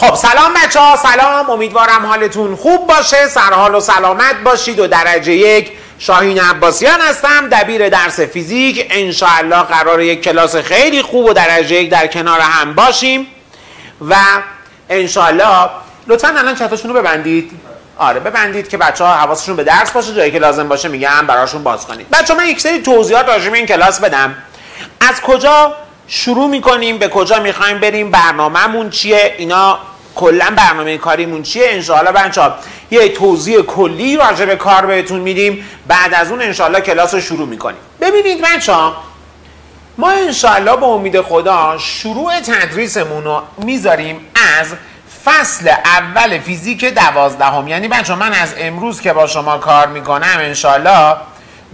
خب سلام بچه ها سلام امیدوارم حالتون خوب باشه سرحال و سلامت باشید و درجه یک شاهین عباسیان هستم دبیر درس فیزیک. انشاءالله قرار یک کلاس خیلی خوب و درجه یک در کنار هم باشیم و انشاءالله لطفا الان چتاشون رو ببندید. آره ببندید که بچه ها حواسشون به درس باشه جایی که لازم باشه میگم براشون باز کنید. بچه من یک سری توضیحات راجع این کلاس بدم. از کجا شروع می‌کنیم به کجا می‌خوایم بریم برنامهمون چیه؟ اینا کلا برنامه کاریمون چیه؟ انشاءالله بچه ها یه توضیح کلی راجع به کار بهتون میدیم. بعد از اون انشاءالله کلاس رو شروع می‌کنیم. ببینید بچه ها ما انشاءالله به امید خدا شروع تدریسمون رو می‌ذاریم از فصل اول فیزیک دوازدهم. یعنی بچه من از امروز که با شما کار می‌کنم انشاءالله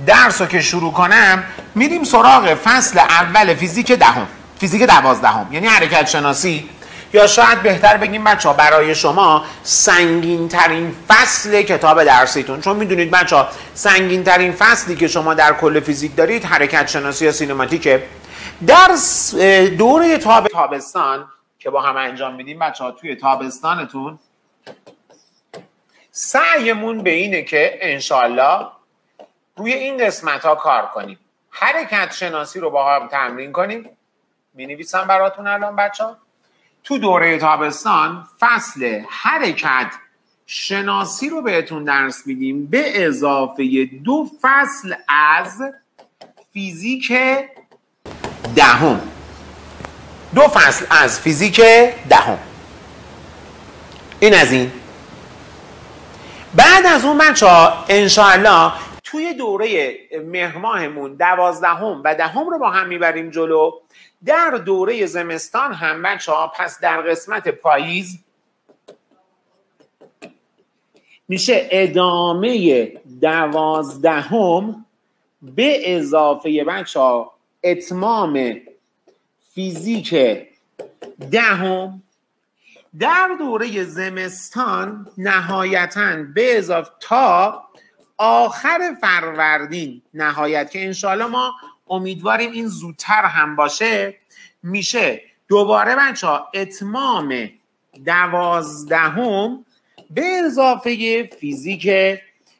درس رو که شروع کنم میریم سراغ فصل اول فیزیک دهم. فیزیک دوازدهم. یعنی حرکت شناسی. یا شاید بهتر بگیم بچه ها برای شما سنگین ترین فصل کتاب درسیتون. چون می‌دونید بچه ها سنگین ترین فصلی که شما در کل فیزیک دارید حرکت شناسی یا سینماتیکه. در دوره تاب تابستان که با هم انجام میدیم بچه ها توی تابستانتون سعیمون به اینه که انشالله روی این قسمت ها کار کنیم. حرکت شناسی رو با هم تمرین کنیم. می نویسم براتون الان بچه تو دوره تابستان فصل حرکت شناسی رو بهتون درس میدیم. به اضافه دو فصل از فیزیک دهم. دو فصل از فیزیک دهم. این از این. بعد از اون بچه ها انشاءالله توی دوره مهر دوازدهم و دهم رو با هم می‌بریم جلو در دوره زمستان هم بچه ها پس در قسمت پاییز میشه ادامه دوازدهم به اضافه بچه ها اتمام فیزیک دهم. در دوره زمستان نهایتا به اضافه تا آخر فروردین نهایت که انشالله ما امیدواریم این زودتر هم باشه میشه. دوباره بچه ها اتمام دوازدهم به اضافه فیزیک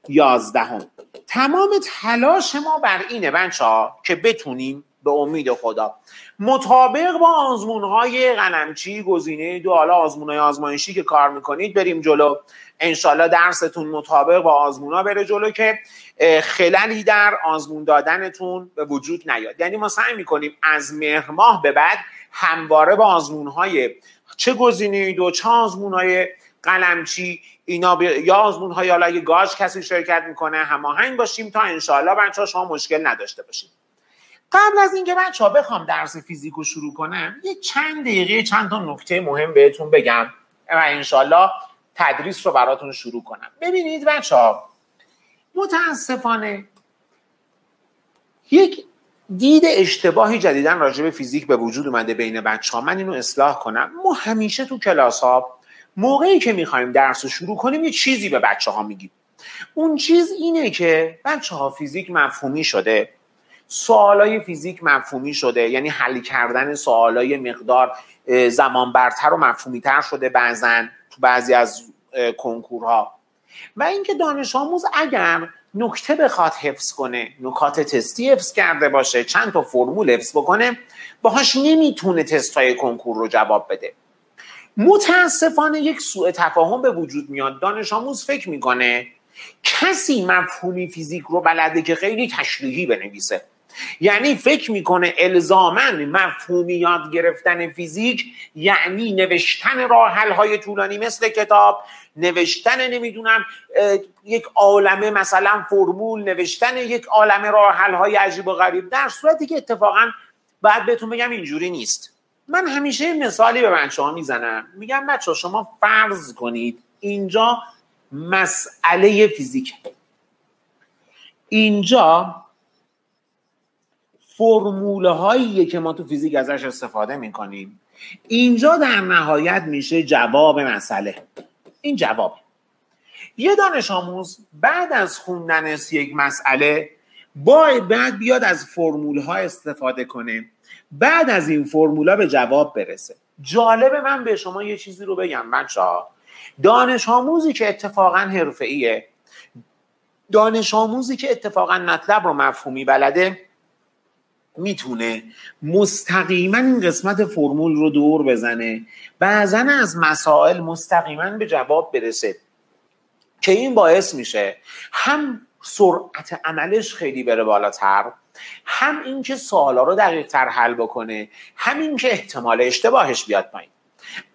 یازدهم. تمام تلاش ما بر اینه بچه ها که بتونیم به امید خدا. مطابق با آزمون های قلمچی گزینه دو حالا آزمون های آزمایشی که کار می‌کنید بریم جلو. انشالله درستون مطابق با آزمون ها بره جلو که خلالی در آزمون دادنتون به وجود نیاد. یعنی ما سعی می‌کنیم از مهر ماه به بعد همواره با آزمون های چه گزینه دو چه آزمون های قلمچی اینا ب... یا آزمون های حالا اگه گاج کسی شرکت می‌کنه هماهنگ باشیم تا انشالله بچه شما مشکل نداشته باشیم. قبل از اینکه بچه ها بخوام درس فیزیک رو شروع کنم یه چند دقیقه چند تا نکته مهم بهتون بگم. و انشالله تدریس رو براتون شروع کنم. ببینید بچه ها متاسفانه یک دید اشتباهی جدیدن راجع به فیزیک به وجود اومده بین بچه ها من اینو اصلاح کنم. ما همیشه تو کلاس ها موقعی که می‌خوایم درس رو شروع کنیم یه چیزی به بچه ها میگیم. اون چیز اینه که بچه ها فیزیک مفهومی شده سوالای فیزیک مفهومی شده یعنی حل کردن سوالای مقدار زمان برتر و مفهومی تر شده بعضا. تو بعضی از کنکورها. و اینکه دانش آموز اگر نکته بخواد حفظ کنه نکات تستی حفظ کرده باشه چند تا فرمول حفظ بکنه باهاش نمی‌تونه تست های کنکور رو جواب بده. متاسفانه یک سوء تفاهم به وجود میاد. دانش آموز فکر می‌کنه کسی مفهومی فیزیک رو بلده که خیلی تشریحی بنویسه. یعنی فکر می‌کنه الزامن مفهومی یاد گرفتن فیزیک یعنی نوشتن راه های طولانی مثل کتاب نوشتن نمی‌دونم یک عالمه مثلا فرمول نوشتن یک عالمه راه های عجیب و غریب. در صورتی که اتفاقا بعد بهتون بگم اینجوری نیست. من همیشه مثالی به بچه ها می‌زنم. میگم بچه شما فرض کنید اینجا مسئله فیزیک اینجا فرموله هایی که ما تو فیزیک ازش استفاده می‌کنیم. اینجا در نهایت میشه جواب مسئله. این جواب. یه دانش آموز بعد از خوندن یک مسئله باید بعد بیاد از فرمول ها استفاده کنه. بعد از این فرمولا به جواب برسه. جالب من به شما یه چیزی رو بگم بچه ها. دانش آموزی که اتفاقا حرفه‌ایه. دانش آموزی که اتفاقا مطلب رو مفهومی بلده می‌تونه مستقیما این قسمت فرمول رو دور بزنه بعضا از مسائل مستقیما به جواب برسه که این باعث میشه هم سرعت عملش خیلی بره بالاتر هم اینکه سوالا رو دقیق تر حل بکنه همین که احتمال اشتباهش بیاد پایین.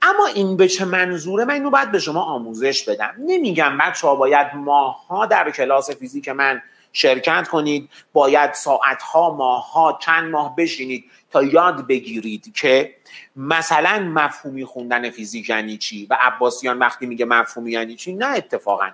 اما این به چه منظوره؟ من اینو باید به شما آموزش بدم. نمیگم بچه ها باید ماها در کلاس فیزیک من شرکت کنید باید ساعتها ماهها چند ماه بشینید تا یاد بگیرید که مثلا مفهومی خوندن فیزیک یعنی چی؟ و عباسیان وقتی میگه مفهومی یعنی چی؟ نه اتفاقا.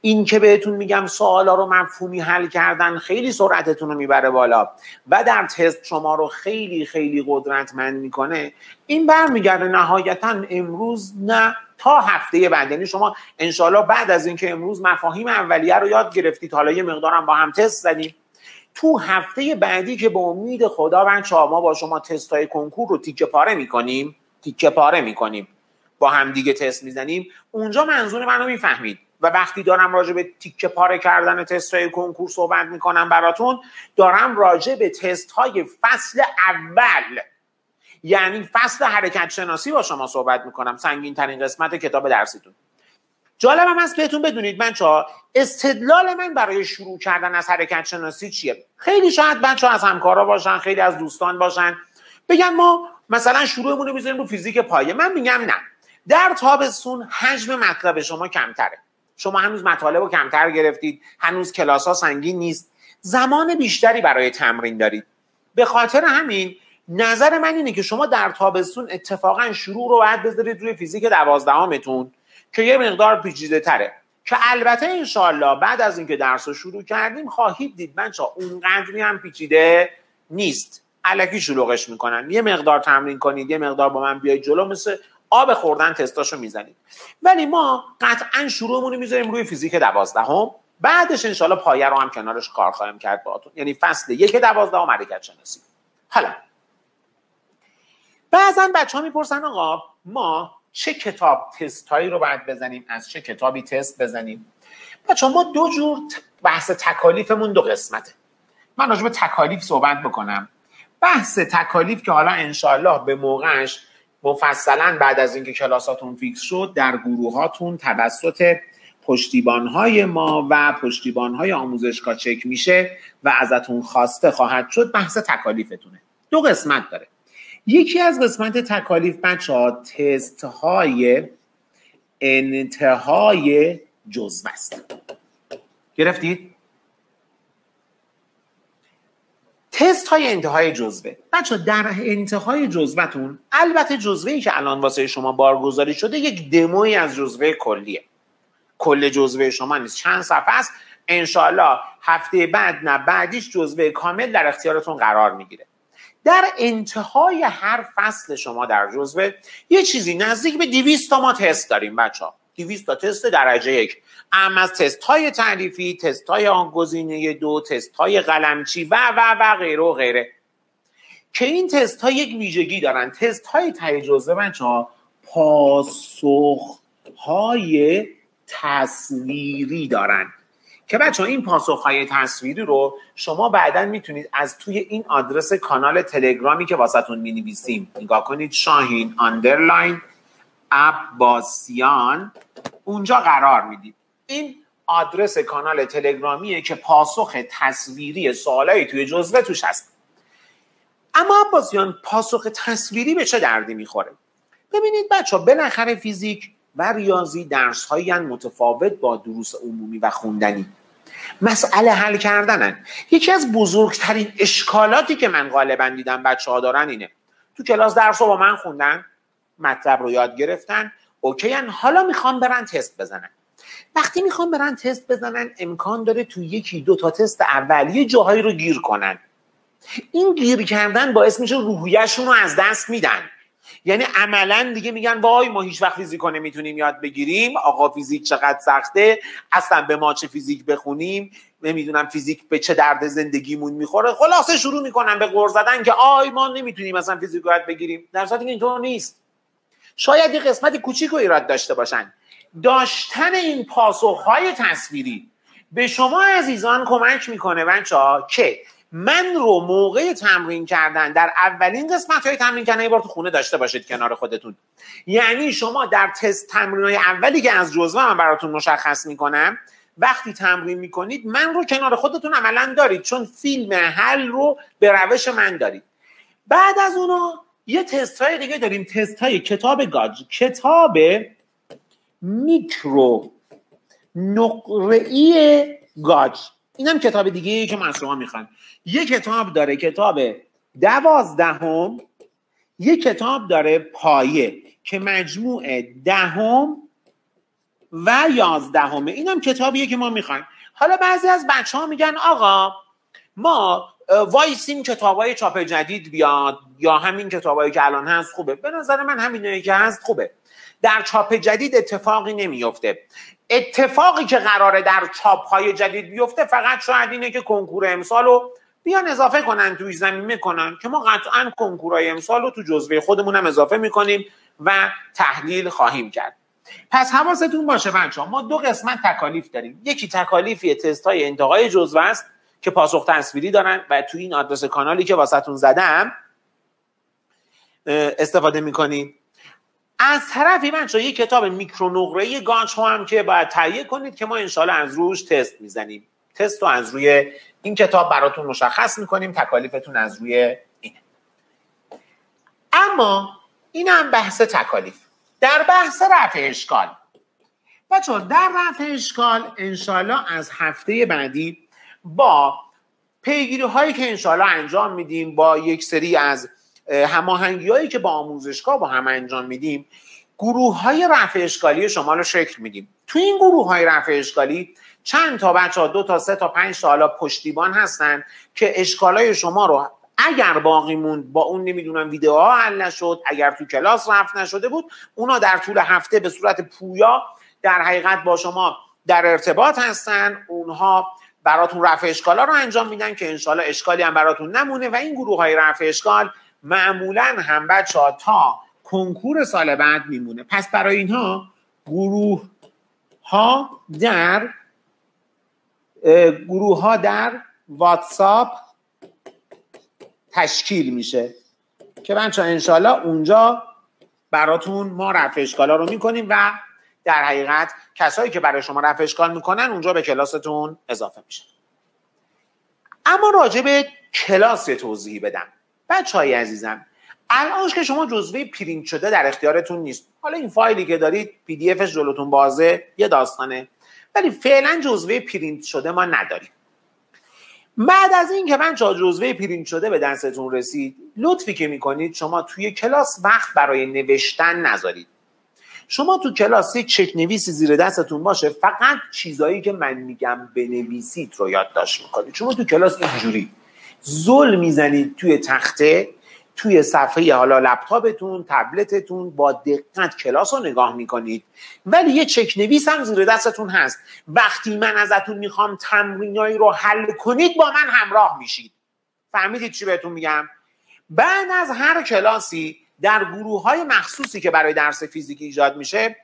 این که بهتون میگم سوالا رو مفهومی حل کردن خیلی سرعتتون رو می‌بره بالا و در تست شما رو خیلی خیلی قدرتمند می‌کنه این برمیگرده نهایتا امروز نه. تا هفته بعد. یعنی شما انشالله بعد از اینکه امروز مفاهیم اولیه رو یاد گرفتید حالا یه مقدارم با هم تست زدیم. تو هفته بعدی که به امید خدا بچه ما با شما تست های کنکور رو تیکه پاره می‌کنیم تیکه پاره می‌کنیم. با هم دیگه تست می‌زنیم. اونجا منظور منو می‌فهمید. و وقتی دارم راجع به تیکه پاره کردن تست های کنکور صحبت می‌کنم براتون دارم راجع به تست های فصل اول یعنی فصل حرکت شناسی با شما صحبت می‌کنم. سنگین ترین قسمت کتاب درسیتون. جالبم هست بهتون بدونید بچه ها استدلال من برای شروع کردن از حرکت شناسی چیه؟ خیلی شاید بچه از همکارا باشن خیلی از دوستان باشن. بگن ما مثلا شروعمون رو بذاریم رو فیزیک پایه. من میگم نه. در تابستون حجم مطلب شما کمتره. شما هنوز مطالب رو کمتر گرفتید. هنوز کلاس ها سنگین نیست. زمان بیشتری برای تمرین دارید. به خاطر همین نظر من اینه که شما در تابستون اتفاقا شروع رو باید بذارید روی فیزیک دوازدهمتون که یه مقدار پیچیده تره. که البته انشالله بعد از اینکه درس رو شروع کردیم خواهید دید بچه اونقدری هم پیچیده نیست. علکی شلوغش می‌کنن. یه مقدار تمرین کنید یه مقدار با من بیاید جلو مثل آب خوردن تستاشو می‌زنید. ولی ما قطعا شروعمون می‌ذاریم روی فیزیک دوازدهم. بعدش انشالله پایه رو هم کنارش کار خواهیم کرد باهاتون. یعنی فصل یک دوازدهم حرکت شناسی. حالا بعضا بچه ها می‌پرسن آقا ما چه کتاب تست هایی رو باید بزنیم؟ از چه کتابی تست بزنیم؟ بچه ما دو جور بحث تکالیفمون دو قسمته. من راجع به تکالیف صحبت بکنم. بحث تکالیف که حالا انشالله به موقعش مفصلا بعد از اینکه کلاساتون فیکس شد در گروهاتون توسط پشتیبان های ما و پشتیبان های آموزشگاه چک میشه و ازتون خواسته خواهد شد بحث تکالیفتونه. دو قسمت داره. یکی از قسمت تکالیف بچه ها تست های انتهای جزوه است. گرفتید؟ تست های انتهای جزوه. بچه در انتهای جزوهتون البته جزوه ای که الان واسه شما بارگذاری شده یک دموی از جزوه کلیه. کل جزوه شما نیست. چند صفحه است؟ انشالله هفته بعد نه بعدیش جزوه کامل در اختیارتون قرار می‌گیره. در انتهای هر فصل شما در جزوه یه چیزی نزدیک به 200 تا ما تست داریم بچه ها 200 تا تست درجه یک. اما از تست های تعریفی تست های گزینه دو تست های قلمچی و و و غیره و غیره. که این تست ها یک ویژگی دارن. تست های ته جزوه بچه ها پاسخ های تصویری دارن. که بچه این پاسخ های تصویری رو شما بعدا می‌تونید از توی این آدرس کانال تلگرامی که واسهتون می نویسیم نگاه کنید شاهین underline عباسیان اونجا قرار می‌دید. این آدرس کانال تلگرامیه که پاسخ تصویری سوالایی توی جزوه توش هست. اما عباسیان پاسخ تصویری به چه دردی می‌خوره؟ ببینید بچه ها بالاخره فیزیک و ریاضی درس هایی متفاوت با دروس عمومی و خوندنی. مسئله حل کردنن. یکی از بزرگترین اشکالاتی که من غالبا دیدم بچه ها دارن اینه. تو کلاس درس رو با من خوندن مطلب رو یاد گرفتن okay حالا می‌خوام برن تست بزنن. وقتی می‌خوام برن تست بزنن امکان داره تو یکی دو تا تست اولیه جاهایی رو گیر کنن. این گیر کردن باعث میشه روحیشون رو از دست میدن. یعنی عملا دیگه میگن وای ما هیچ وقت فیزیکو نمی‌تونیم یاد بگیریم. آقا فیزیک چقدر سخته؟ اصلا به ما چه فیزیک بخونیم؟ نمی‌دونم فیزیک به چه درد زندگیمون می‌خوره؟ خلاصه شروع می‌کنن به غر زدن که آی ما نمی‌تونیم اصلا فیزیک یاد بگیریم. در صورتی که اینطور نیست. شاید یه قسمت کوچیک و ایراد داشته باشن. داشتن این پاسخهای تصویری به شما عزیزان کمک می‌کنه بچه که من رو موقع تمرین کردن در اولین قسمت های تمرین کردن یه بار تو خونه داشته باشید کنار خودتون. یعنی شما در تست تمرین های اولی که از جزوه من براتون مشخص می‌کنم وقتی تمرین می‌کنید من رو کنار خودتون عملا دارید چون فیلم حل رو به روش من دارید. بعد از اونو یه تست های دیگه داریم تست های کتاب گاج کتاب میکرو نقره‌ای گاج اینم کتاب دیگه که من شما می‌خوان یه کتاب داره کتاب دوازدهم. یه کتاب داره پایه که مجموع دهم و یازدهمه اینم کتابیه که ما می‌خوایم. حالا بعضی از بچه ها میگن آقا ما وایسیم کتاب های چاپ جدید بیاد یا همین کتابایی که الان هست خوبه. به نظر من همینه که هست خوبه. در چاپ جدید اتفاقی نمیفته اتفاقی که قراره در چاپ های جدید بیفته فقط شاید اینه که کنکور امسال رو بیان اضافه کنن توی زمین می‌کنن که ما قطعا کنکورهای امسال رو تو جزوه خودمون هم اضافه می‌کنیم و تحلیل خواهیم کرد. پس حواستون باشه بچه ما دو قسمت تکالیف داریم. یکی تکالیفی تست های انتقای جزوه است که پاسخ تصویری دارن و توی این آدرس کانالی که واسهتون زدم استفاده می‌کنید از طرفی من یک کتاب میکرونقره گانچ هم که باید تهیه کنید که ما انشالله از روش تست می‌زنیم. تست رو از روی این کتاب براتون مشخص می‌کنیم تکالیفتون از روی اینه. اما این هم بحث تکالیف. در بحث رفع اشکال. بچه در رفع اشکال انشالله از هفته بعدی با پیگیری هایی که انشالله انجام میدیم با یک سری از هماهنگی هایی که با آموزشگاه با هم انجام میدیم گروه های رفع اشکالی شما رو شکل میدیم. تو این گروه های رفع اشکالی چند تا بچه ها دو تا سه تا پنج تا حالا پشتیبان هستن که اشکال های شما رو اگر باقی موند با اون نمی‌دونم ویدیوها حل نشد اگر تو کلاس رفت نشده بود اونا در طول هفته به صورت پویا در حقیقت با شما در ارتباط هستن. اونها براتون رفع اشکالا رو انجام میدن که انشالله اشکالی هم براتون نمونه و این گروه های رفع اشکال معمولا هم بچه ها تا کنکور سال بعد میمونه. پس برای اینها گروه ها در گروه ها در واتساپ تشکیل میشه. که بچه انشالله اونجا براتون ما رفع اشکالا رو می‌کنیم و در حقیقت کسایی که برای شما رفع اشکال می‌کنن اونجا به کلاستون اضافه میشه. اما راجع به کلاس توضیحی بدم. بچه های عزیزم الان که شما جزوه پرینت شده در اختیارتون نیست. حالا این فایلی که دارید PDF ش جلوتون بازه یه داستانه. ولی فعلا جزوه پرینت شده ما نداریم. بعد از این که من جزوه پرینت شده به دستتون رسید لطفی که می‌کنید شما توی کلاس وقت برای نوشتن نذارید. شما تو کلاس چک نویسی زیر دستتون باشه فقط چیزایی که من میگم بنویسید رو یادداشت می‌کنید. شما تو کلاس اینجوری زل می‌زنید توی تخته توی صفحه حالا لپتاپتون تبلتتون با دقت کلاس رو نگاه می‌کنید. ولی یه چک نویس هم زیر دستتون هست. وقتی من ازتون می‌خوام تمرینایی رو حل کنید با من همراه میشید. فهمیدید چی بهتون میگم؟ بعد از هر کلاسی در گروه های مخصوصی که برای درس فیزیک ایجاد میشه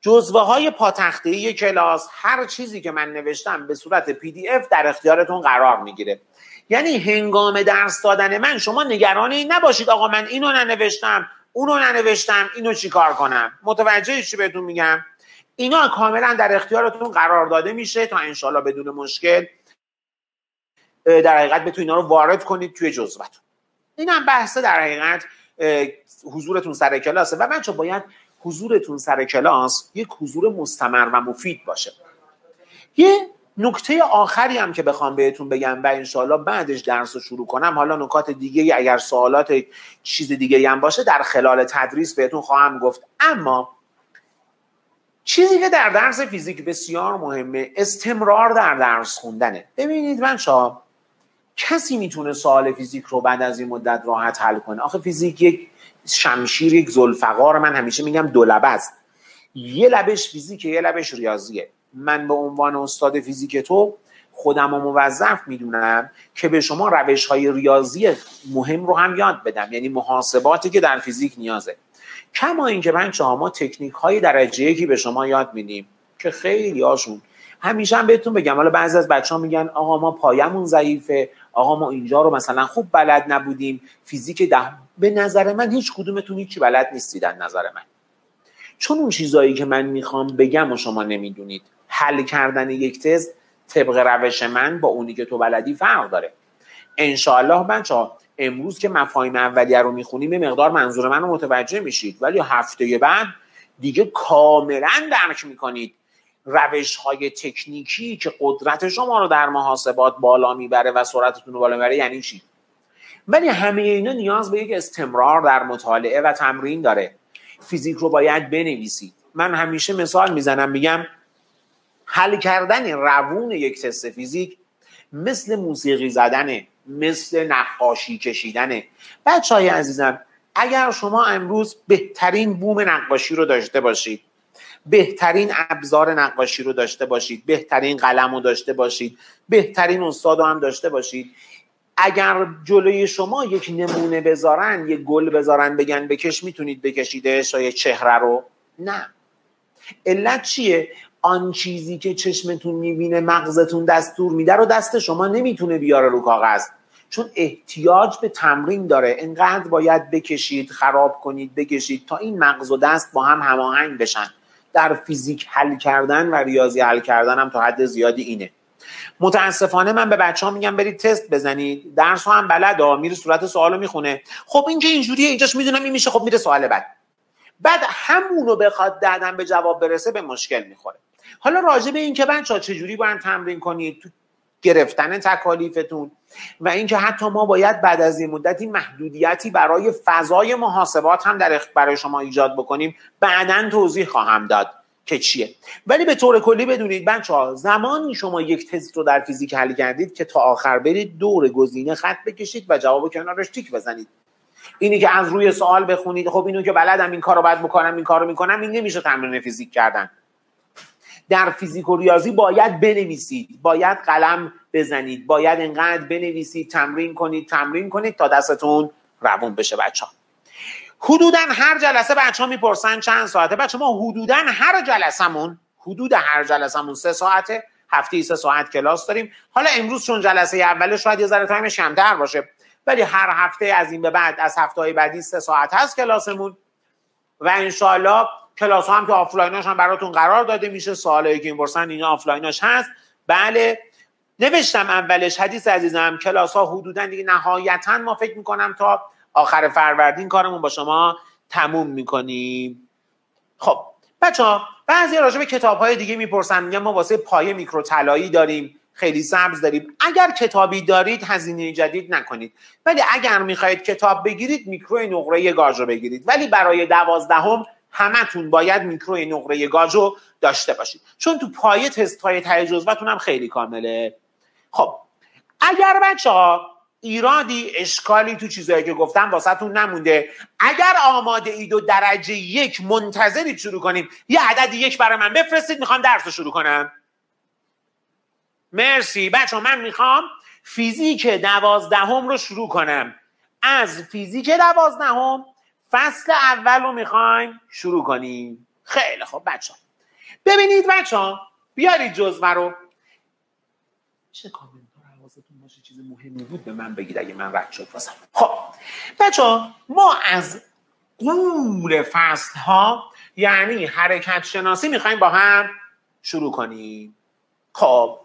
جزوه های پاتخته کلاس هر چیزی که من نوشتم به صورت پی دی اف در اختیارتون قرار می‌گیره. یعنی هنگام درس دادن من شما نگرانی نباشید. آقا من اینو ننوشتم اونو ننوشتم اینو چیکار کنم؟ متوجه چی بهتون میگم؟ اینا کاملا در اختیارتون قرار داده میشه تا انشالله بدون مشکل در حقیقت بتونید اینا رو وارد کنید توی جزوتون این هم بحثه در حقیقت حضورتون سر کلاسه. و بچه باید حضورتون سر کلاس یک حضور مستمر و مفید باشه. یه نکته آخری هم که بخوام بهتون بگم و انشالله بعدش درس رو شروع کنم حالا نکات دیگه اگر سوالات چیز دیگه هم باشه در خلال تدریس بهتون خواهم گفت. اما چیزی که در درس فیزیک بسیار مهمه استمرار در درس خوندنه. ببینید من شا کسی می‌تونه سوال فیزیک رو بعد از این مدت راحت حل کنه؟ آخه فیزیک یک شمشیر یک زلفقار من همیشه میگم دو لبه است. یه لبش فیزیکه یه لبش ریاضیه. من به عنوان استاد فیزیک تو خودم و موظف می‌دونم که به شما روش های ریاضی مهم رو هم یاد بدم یعنی محاسباتی که در فیزیک نیازه. کما اینکه بچه ها ما تکنیک های درجه یکی به شما یاد میدیم که خیلی هاشون همیشه هم بهتون بگم. حالا بعضی از بچه ها میگن آقا ما پایمون ضعیفه آقا ما اینجا رو مثلا خوب بلد نبودیم. فیزیک ده به نظر من هیچ کدومتون هیچی بلد نیستید نظر من. چون اون چیزایی که من می‌خوام بگم و شما نمی‌دونید. حل کردن یک تست طبق روش من با اونی که تو بلدی فرق داره. انشاءالله بچه ها امروز که مفاهیم اولیه رو می‌خونیم یه مقدار منظور من رو متوجه میشید. ولی هفته بعد دیگه کاملا درک می‌کنید روش های تکنیکی که قدرت شما رو در محاسبات بالا می‌بره و سرعتتون رو بالا می‌بره یعنی چی؟ ولی همه اینا نیاز به یک استمرار در مطالعه و تمرین داره. فیزیک رو باید بنویسید. من همیشه مثال می‌زنم میگم حل کردن روون یک تست فیزیک مثل موسیقی زدنه مثل نقاشی کشیدنه بچه های عزیزم اگر شما امروز بهترین بوم نقاشی رو داشته باشید بهترین ابزار نقاشی رو داشته باشید بهترین قلم رو داشته باشید بهترین استاد رو هم داشته باشید اگر جلوی شما یک نمونه بذارن یک گل بذارن بگن بکش می‌تونید بکشیدش یا چهره رو. نه. علت چیه؟ آن چیزی که چشمتون می‌بینه مغزتون دستور میده رو دست شما نمی‌تونه بیاره رو کاغذ. چون احتیاج به تمرین داره. انقدر باید بکشید خراب کنید بکشید تا این مغز و دست با هم هماهنگ بشن. در فیزیک حل کردن و ریاضی حل کردن هم تا حد زیادی اینه. متاسفانه من به بچه ها میگم برید تست بزنید. درس ها هم بلد ها میره صورت سوالو می‌خونه. خب این که اینجوریه اینجاش می‌دونم این میشه. خب میره سوال بعد. بعد همونو بخواد دادن به جواب برسه به مشکل می‌خوره. حالا راجع به این که بچه ها چجوری باید تمرین کنید تو گرفتن تکالیفتون و اینکه حتی ما باید بعد از این مدتی محدودیتی برای فضای محاسبات هم در برای شما ایجاد بکنیم بعدا توضیح خواهم داد که چیه. ولی به طور کلی بدونید بچه ها زمانی شما یک تست رو در فیزیک حل کردید که تا آخر برید دور گزینه خط بکشید و جواب کنارش تیک بزنید. اینی که از روی سوال بخونید خب اینو که بلدم این کارو باید بکنم این کارو می‌کنم این نمیشه تمرین فیزیک کردن. در فیزیک و ریاضی باید بنویسید. باید قلم بزنید. باید انقدر بنویسید تمرین کنید تمرین کنید تا دستتون روون بشه بچه ها حدودا هر جلسه بچه ها می‌پرسن چند ساعته؟ بچه ما حدودا هر جلسهمون حدود هر جلسهمون سه ساعته هفته سه ساعت کلاس داریم. حالا امروز چون جلسه اول شاید یه ذره time ش کمتر باشه ولی هر هفته از این به بعد از هفته بعدی سه ساعت هست کلاسمون. و انشالله کلاس هم که آفلایناش هم براتون قرار داده میشه سوالایی که می‌پرسن اینا آفلایناش هست. بله نوشتم اولش حدیث عزیزم کلاس ها حدودا دیگه نهایتا ما فکر می‌کنم تا آخر فروردین کارمون با شما تموم می‌کنیم. خب بچه ها بعضی راجع به کتاب های دیگه می‌پرسن میگن ما واسه پایه میکرو طلایی داریم خیلی سبز داریم. اگر کتابی دارید هزینه جدید نکنید. ولی اگر می‌خواهید کتاب بگیرید میکرو نقره گاج رو بگیرید. ولی برای دوازدهم همتون باید میکرو نقره گاج رو داشته باشید. چون تو پایه تست های ته جزوتون هم خیلی کامله. خب اگر بچه ها ایرادی اشکالی تو چیزایی که گفتم واسهتون نمونده اگر آماده اید و درجه یک منتظرید شروع کنیم یه عدد یک برای من بفرستید می‌خوام درس رو شروع کنم. مرسی. بچه من می‌خوام فیزیک دوازدهم رو شروع کنم. از فیزیک دوازدهم فصل اول رو می‌خوایم شروع کنیم. خیلی خب بچه ببینید بچه ها بیارید جزوه رو. چه باشه چیز مهمی بود به من بگید اگه من رد شد واسم خب بچه ما از قول فصل ها یعنی حرکت شناسی می‌خوایم با هم شروع کنیم. خب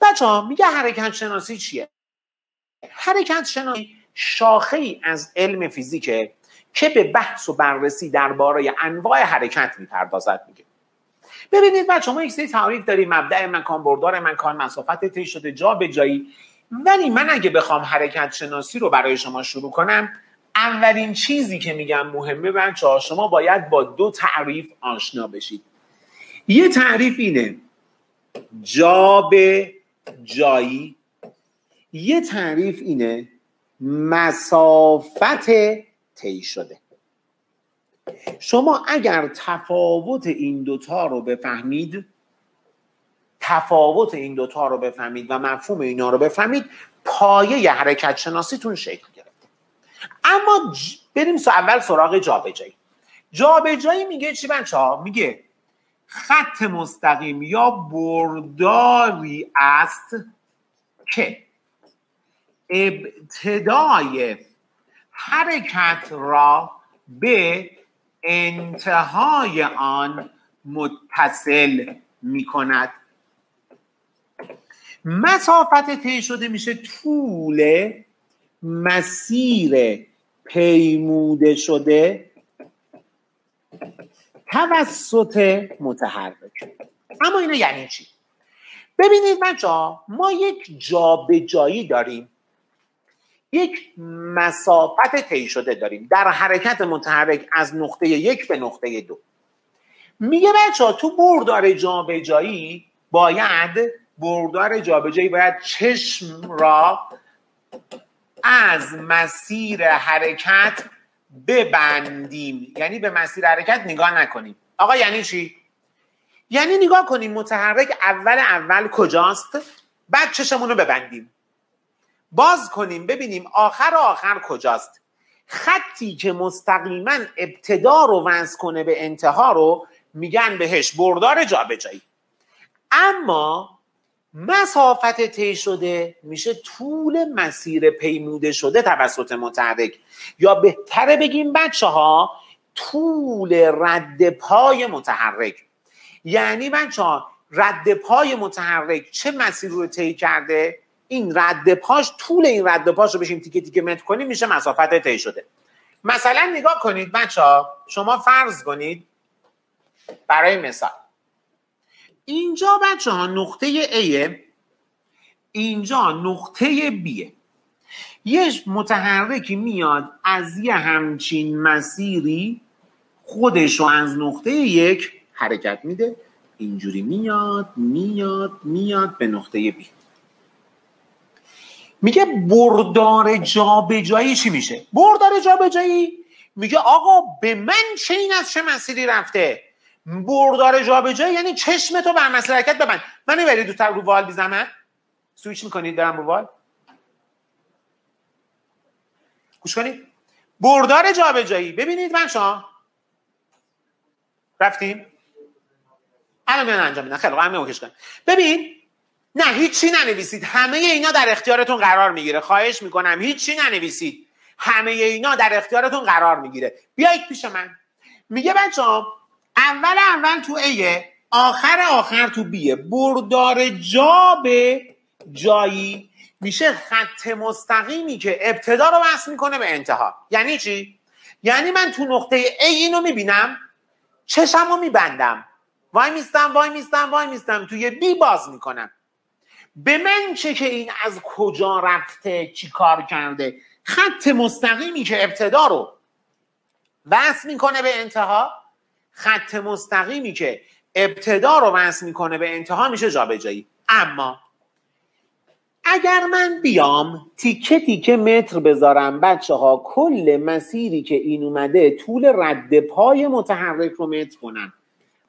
بچه ها میگه حرکت شناسی چیه؟ حرکت شناسی شاخه ای از علم فیزیکه. که به بحث و بررسی درباره انواع حرکت می‌پردازد میگه. ببینید بچه ما یک سری تعریف داریم مبدع مکان بردار مکان مسافت طی شده جا به جایی. ولی من اگه بخوام حرکت شناسی رو برای شما شروع کنم اولین چیزی که میگم مهمه بچه ها شما باید با دو تعریف آشنا بشید. یه تعریف اینه جا به جایی. یه تعریف اینه مسافت طی شده. شما اگر تفاوت این دوتا رو بفهمید تفاوت این دوتا رو بفهمید و مفهوم اینا رو بفهمید پایه حرکت شناسیتون شکل گرفته. اما ج... بریم اول سراغ جابجایی. جابجایی میگه چی بچه ها میگه خط مستقیم یا برداری است که ابتدای حرکت را به انتهای آن متصل می کند مسافت طی شده میشه طول مسیر پیموده شده توسط متحرک. اما اینا یعنی چی؟ ببینید بچه ما یک جابجایی داریم. یک مسافت طی شده داریم. در حرکت متحرک از نقطه یک به نقطه دو. میگه بچه ها تو بردار جابجایی باید بردار جابجایی باید چشم را از مسیر حرکت ببندیم. یعنی به مسیر حرکت نگاه نکنیم. آقا یعنی چی؟ یعنی نگاه کنیم متحرک اول اول کجاست؟ بعد چشمون رو ببندیم. باز کنیم ببینیم آخر آخر کجاست. خطی که مستقیما ابتدا رو وز کنه به انتها رو میگن بهش بردار جابجایی اما مسافت طی شده میشه طول مسیر پیموده شده توسط متحرک. یا بهتره بگیم بچه ها طول رد پای متحرک. یعنی بچه ها رد پای متحرک چه مسیر رو طی کرده؟ این رد پاش طول این رد پاش رو بشیم تیکه تیکه متر کنیم میشه مسافت طی شده. مثلا نگاه کنید بچه ها شما فرض کنید برای مثال. اینجا بچه ها نقطه A اینجا نقطه B یه متحرکی میاد از یه همچین مسیری خودش رو از نقطه یک حرکت میده. اینجوری میاد میاد میاد به نقطه B. میگه بردار جابجایی چی میشه؟ بردار جابجایی. میگه آقا به من چه این از چه مسیری رفته؟ بردار جابجایی یعنی چشم تو بر مسیر حرکت ببند. من نمی‌بری دوتر رو وال بیزمن سویچ می‌کنید برم رو وال؟ گوش کنید. بردار جابجایی. ببینید من شما. رفتیم؟ الان میان انجام میدن. خیلی همه اوکش کن ببین نه هیچی ننویسید. همه اینا در اختیارتون قرار می‌گیره. خواهش می‌کنم هیچی ننویسید. همه اینا در اختیارتون قرار می‌گیره. بیایید پیش من. میگه بچه اول اول تو ایه آخر آخر تو بیه بردار جا به جایی. میشه خط مستقیمی که ابتدا رو وصل می‌کنه به انتها. یعنی چی؟ یعنی من تو نقطه A اینو می‌بینم چشم رو میبندم. وای میستم وای میستم وای میستم. توی بی باز می‌کنم. به من چه که این از کجا رفته چی کار کرده؟ خط مستقیمی که ابتدا رو وصل می‌کنه به انتها خط مستقیمی که ابتدا رو وصل می‌کنه به انتها میشه جابجایی. اما اگر من بیام تیکه تیکه متر بذارم بچه ها کل مسیری که این اومده طول رد پای متحرک رو متر کنم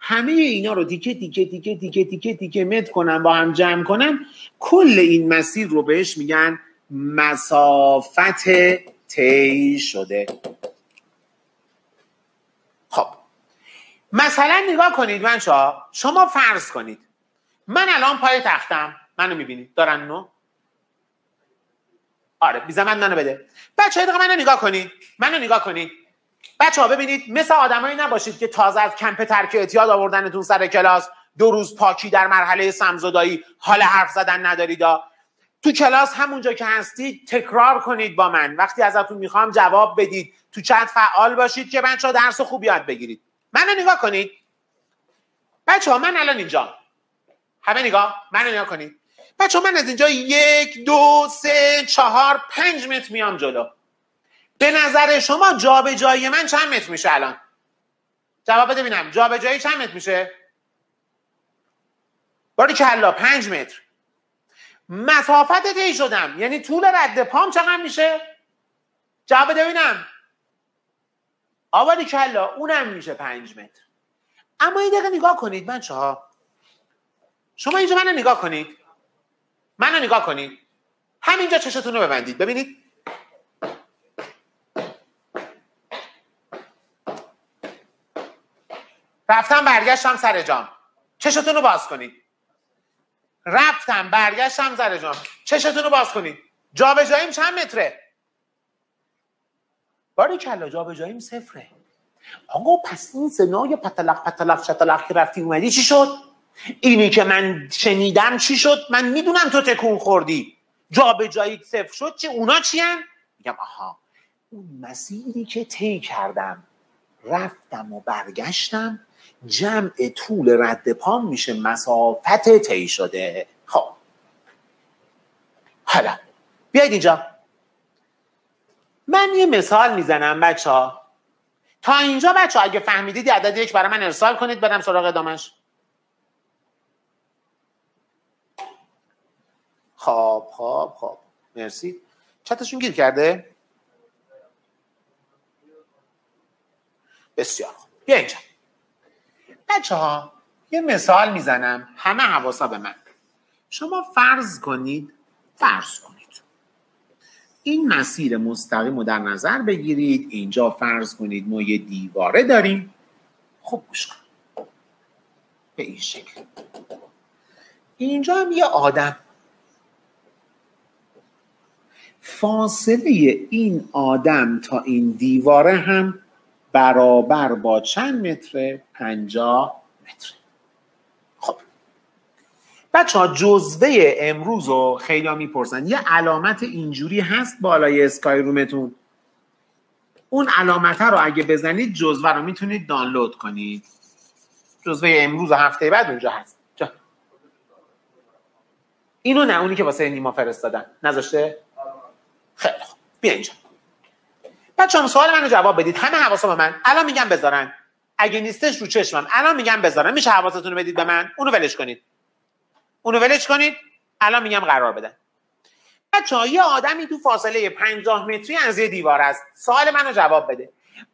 همه اینا رو تیکه تیکه تیکه تیکه تیکه تیکه متر کنم با هم جمع کنم کل این مسیر رو بهش میگن مسافت طی شده. خب مثلا نگاه کنید من شما فرض کنید. من الان پای تختم منو می‌بینید. دارن نو؟ آره بی من منو بده. بچه های منو نگاه کنید. منو نگاه کنید. بچه ها ببینید مثل آدمایی نباشید که تازه از کمپ ترک اعتیاد آوردنتون سر کلاس دو روز پاکی در مرحله سمزدایی حال حرف زدن ندارید. تو کلاس همونجا که هستید تکرار کنید با من. وقتی ازتون می‌خوام جواب بدید. تو چت فعال باشید که بچه ها درس خوب یاد بگیرید. منو نگاه کنید. بچه ها من الان اینجا. همه نگاه؟ منو نگاه کنید. بچه من از اینجا یک دو سه چهار پنج متر میام جلو. به نظر شما جای من چند متر میشه الان؟ جواب بده ببینم. جایی چند متر میشه؟ باری کلا پنج متر مسافت طی شدم. یعنی طول رد پام چقدر میشه؟ جواب بده ببینم. آبادی کلا اونم میشه پنج متر اما این دقیقه نگاه کنید بچه ها. شما اینجا منو نگاه کنید. منو نگاه کنید. همینجا چشتون رو ببندید. ببینید؟ رفتم برگشتم سر جام. چشتون رو باز کنید. رفتم برگشتم سر جام. چشتون رو باز کنید. جابجاییم چند متره؟ باری کلا جابجاییم صفره. آقا پس این سنای پتلق پتلق شتلق که رفتی اومدی چی شد؟ اینی که من شنیدم چی شد؟ من می‌دونم تو تکون خوردی. جابجایی صفر شد چه؟ اونا چی هم؟ میگم آها. اون مسیری که طی کردم رفتم و برگشتم جمع طول رد پام میشه مسافت طی شده. خب. حالا بیاید اینجا. من یه مثال می‌زنم بچه ها. تا اینجا بچه ها اگه فهمیدید عدد یک برای من ارسال کنید برم سراغ ادامش. خب خب خب. مرسی. چتشون گیر کرده؟ بسیار خوب. بیا اینجا. بچه ها یه مثال می‌زنم همه حواسا به من. شما فرض کنید فرض کنید. این مسیر مستقیم رو در نظر بگیرید اینجا فرض کنید ما یه دیواره داریم. خب گوش کن. به این شکل. اینجا هم یه آدم. فاصله این آدم تا این دیواره هم برابر با چند متر؟ پنجاه متر خب. بچه ها جزوه امروز رو خیلی ها می‌پرسن. یه علامت اینجوری هست بالای اسکای رومتون؟ اون علامت رو اگه بزنید جزوه رو می‌تونید دانلود کنید. جزوه امروز و هفته بعد اونجا هست. جا. اینو نه اونی که واسه نیما فرستادن. نذاشته؟ خیلی خوب. بیا اینجا. بچه هم سوال منو جواب بدید. همه حواسا به من. الان میگم بذارن. اگه نیستش رو چشمم. الان میگم بذارن. میشه حواستون رو بدید به من؟ اونو ولش کنید. اونو ولش کنید. الان میگم قرار بدن. بچه یه آدمی تو فاصله 50 متری از یه دیوار است. سوال منو جواب بده.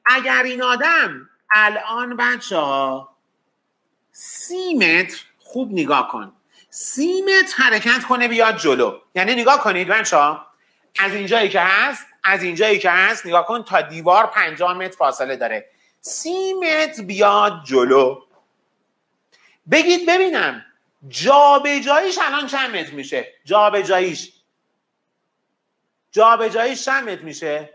اگر این آدم الان بچه ها سی متر خوب نگاه کن. سی متر حرکت کنه بیاد جلو. یعنی نگاه کنید بچه ها از اینجایی که هست از اینجایی که هست نگاه کن تا دیوار 50 متر فاصله داره. سی متر بیاد جلو. بگید ببینم جابجاییش الان چند متر میشه؟ جابجاییش. جابجاییش چند متر میشه؟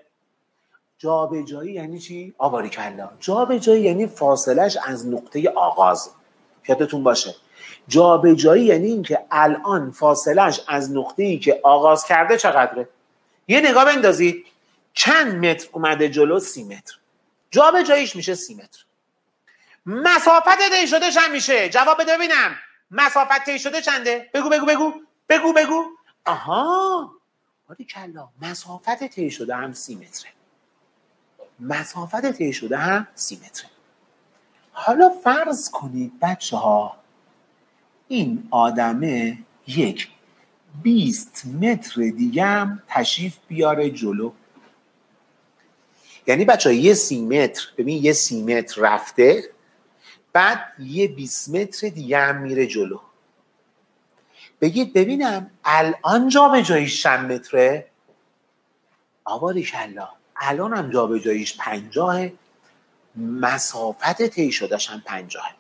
جابجایی یعنی چی؟ آباری کلا. جابجایی یعنی فاصلش از نقطه آغاز. یادتون باشه. جابجایی یعنی اینکه الان فاصلش از نقطه ای که آغاز کرده چقدره؟ یه نگاه بندازید چند متر اومده جلو؟ سی متر. جابجاییش میشه سی متر. مسافت دی شده چند میشه؟ جواب بده ببینم. مسافت طی شده چنده؟ بگو بگو بگو. بگو بگو. آها. باری کلا مسافت طی شده هم سی متره. مسافت طی شده هم سی متره. حالا فرض کنید بچه ها این آدمه یک 20 متر دیگه هم تشریف بیاره جلو. یعنی بچه یه سی متر ببین یه سی متر رفته بعد یه 20 متر دیگه هم میره جلو. بگید ببینم الان جا به جاییش چند متره؟ آباری کلا الان هم جا به جاییش پنجاه. مسافت طی شدهش هم پنجاه.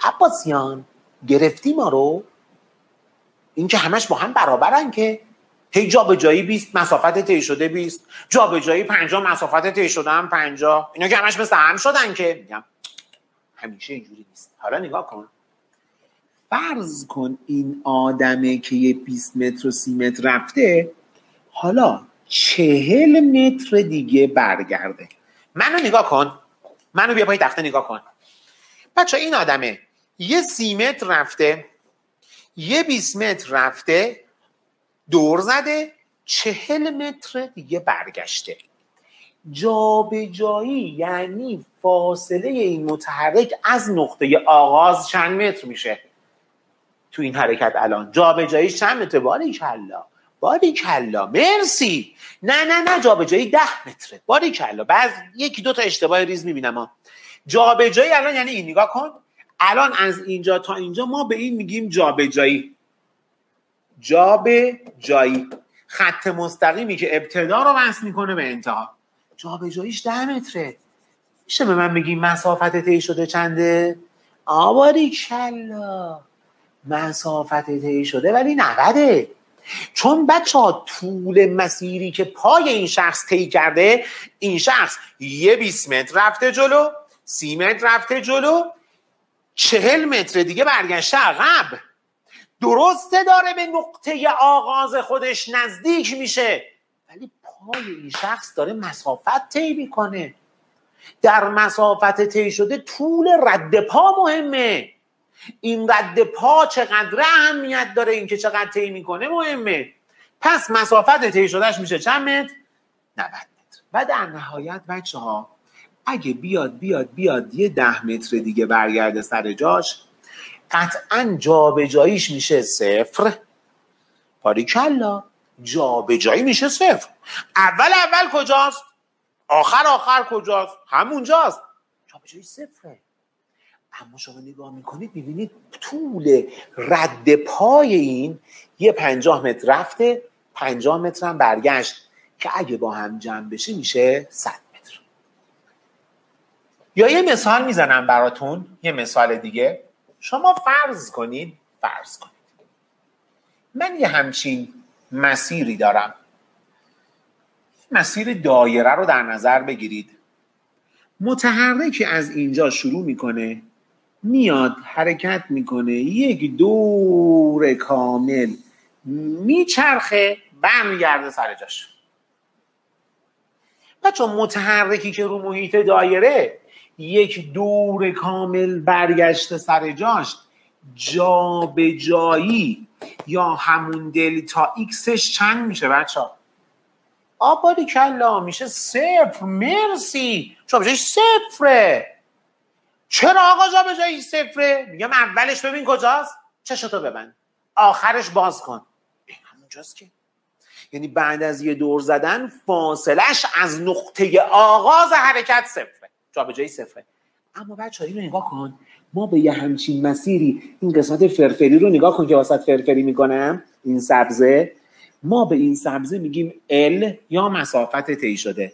عباسیان گرفتی ما رو؟ این که همش با هم برابرن که هی جا به جایی 20 مسافت طی شده 20 جا به جایی 50 مسافت طی شده هم 50 اینا که همش مثل هم شدن که میگم همیشه اینجوری نیست. حالا نگاه کن. فرض کن این آدمه که یه 20 متر و 30 متر رفته حالا چهل متر دیگه برگرده. منو نگاه کن. منو بیا پای تخته نگاه کن. بچه این آدمه یه سی متر رفته. یه 20 متر رفته دور زده چهل متر دیگه برگشته. جابجایی یعنی فاصله این متحرک از نقطه آغاز چند متر میشه؟ تو این حرکت الان. جابجاییش چند متر باری کلا باری کلا مرسی. نه نه نه جابجایی ده متره. باری کلا بعض یکی دو تا اشتباه ریز می‌بینم جابجایی الان یعنی این. نگاه کن. الان از اینجا تا اینجا ما به این میگیم جابجایی. جابجایی. خط مستقیمی که ابتدا رو وصل می‌کنه به انتها. جابجاییش ده متره. میشه به من بگی مسافت طی شده چنده؟ آباری کلا. مسافت طی شده ولی نوده چون بچه ها طول مسیری که پای این شخص طی کرده این شخص یه 20 متر رفته جلو سی متر رفته جلو چهل متر دیگه برگشته عقب. درسته داره به نقطه آغاز خودش نزدیک میشه ولی پای این شخص داره مسافت طی می‌کنه. در مسافت طی شده طول رد پا مهمه. این رد پا چقدر اهمیت داره اینکه چقدر طی می‌کنه مهمه. پس مسافت طی شدهش میشه چند متر؟ 90 متر. و در نهایت بچه ها اگه بیاد بیاد بیاد یه ده متر دیگه برگرده سر جاش قطعا جابجاییش میشه صفر. پاریکلا جابجایی میشه صفر. اول اول کجاست؟ آخر آخر کجاست؟ همونجاست. جابجایی صفره. اما شما نگاه می‌کنید می‌بینید طول رد پای این یه پنجاه متر رفته پنجاه متر هم برگشت که اگه با هم جمع بشه میشه صد. یا یه مثال می‌زنم براتون یه مثال دیگه. شما فرض کنید فرض کنید. من یه همچین مسیری دارم. مسیر دایره رو در نظر بگیرید. متحرکی از اینجا شروع می‌کنه میاد حرکت می‌کنه یک دور کامل میچرخه برمیگرده سر جاش. بچه متحرکی که رو محیط دایره یک دور کامل برگشته سر جاش. جا به جایی یا همون دلتا ایکسش چند میشه بچه ها؟ آبادی کلا میشه صفر. مرسی. چون بجایش صفره. چرا آقا جا به جایی صفره؟ میگم اولش ببین کجاست. چشتو ببند. آخرش باز کن. همونجاست که. یعنی بعد از یه دور زدن فاصلش از نقطه آغاز حرکت صفره. جا به جایی صفره. اما بچه اینو نگاه کن. ما به یه همچین مسیری این قسمت فرفری رو نگاه کن که واسط فرفری می‌کنم این سبزه. ما به این سبزه میگیم ال یا مسافت طی شده.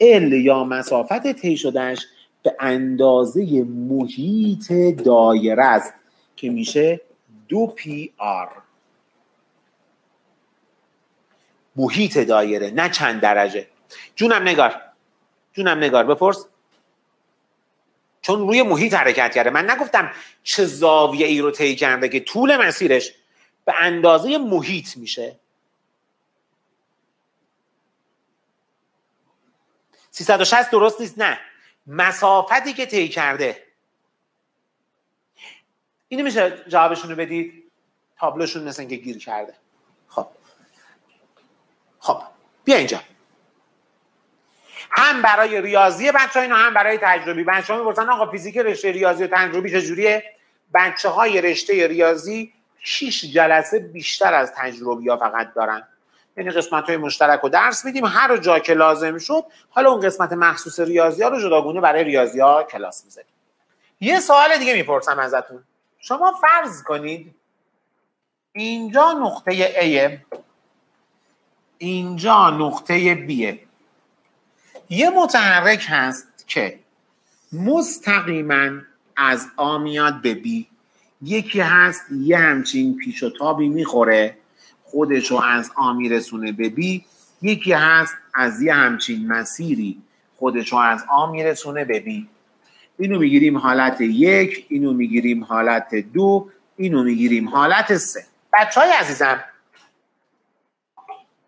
ال یا مسافت طی شدهش به اندازه محیط دایره است که میشه دو پی آر. محیط دایره نه چند درجه. جونم نگار. جونم نگار بپرس. چون روی محیط حرکت کرده. من نگفتم چه زاویه ای رو طی کرده که طول مسیرش به اندازه محیط میشه. 360 درست نیست؟ نه. مسافتی که طی کرده. اینو میشه جوابشون رو بدید؟ تابلوشون مثل که گیر کرده. خب. خب. بیا اینجا. هم برای ریاضی بچه اینو هم برای تجربی. بچه ها می‌پرسن آقا فیزیک رشته ریاضی و تجربی چجوریه بچه های رشته ریاضی 6 جلسه بیشتر از تجربی ها فقط دارن. یعنی قسمت های مشترک رو درس میدیم هر جا که لازم شد حالا اون قسمت مخصوص ریاضی ها رو جداگونه برای ریاضی ها کلاس می‌ذاریم. یه سوال دیگه می‌پرسم ازتون. شما فرض کنید اینجا نقطه A اینجا نقطه B یه متحرک هست که مستقیما از آ میاد به بی. یکی هست یه همچین پیش و تابی می‌خوره خودشو از آ میرسونه به بی. یکی هست از یه همچین مسیری خودشو از آ میرسونه به بی. اینو می‌گیریم حالت یک اینو می‌گیریم حالت دو اینو می‌گیریم حالت سه. بچه های عزیزم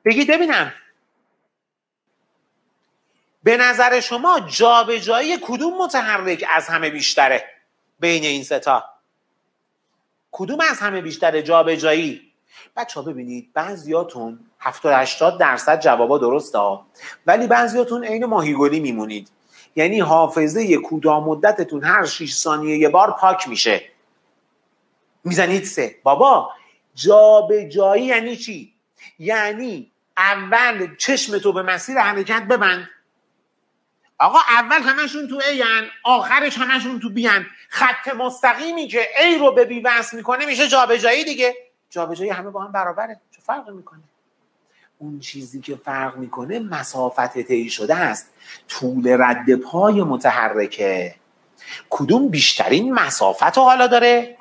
بگید ببینم. به نظر شما جابجایی کدوم متحرک از همه بیشتره بین این ستا کدوم از همه بیشتره جابجایی؟ بچه ها ببینید بعضیاتون 70 80 درصد جوابا درسته ها ولی بعضیاتون عین ماهیگلی میمونید. یعنی حافظه کوتاه مدتتون هر 6 ثانیه یه بار پاک میشه. می‌زنید سه. بابا جابجایی یعنی چی؟ یعنی اول چشم تو به مسیر حرکت ببند. آقا اول همشون تو این آخرش همشون تو بیان خط مستقیمی که ای رو به بی وصل می‌کنه میشه جابجایی دیگه. جابجایی همه با هم برابره. چه فرق می‌کنه؟ اون چیزی که فرق می‌کنه مسافت طی شده است. طول رد پای متحرکه. کدوم بیشترین مسافت رو حالا داره؟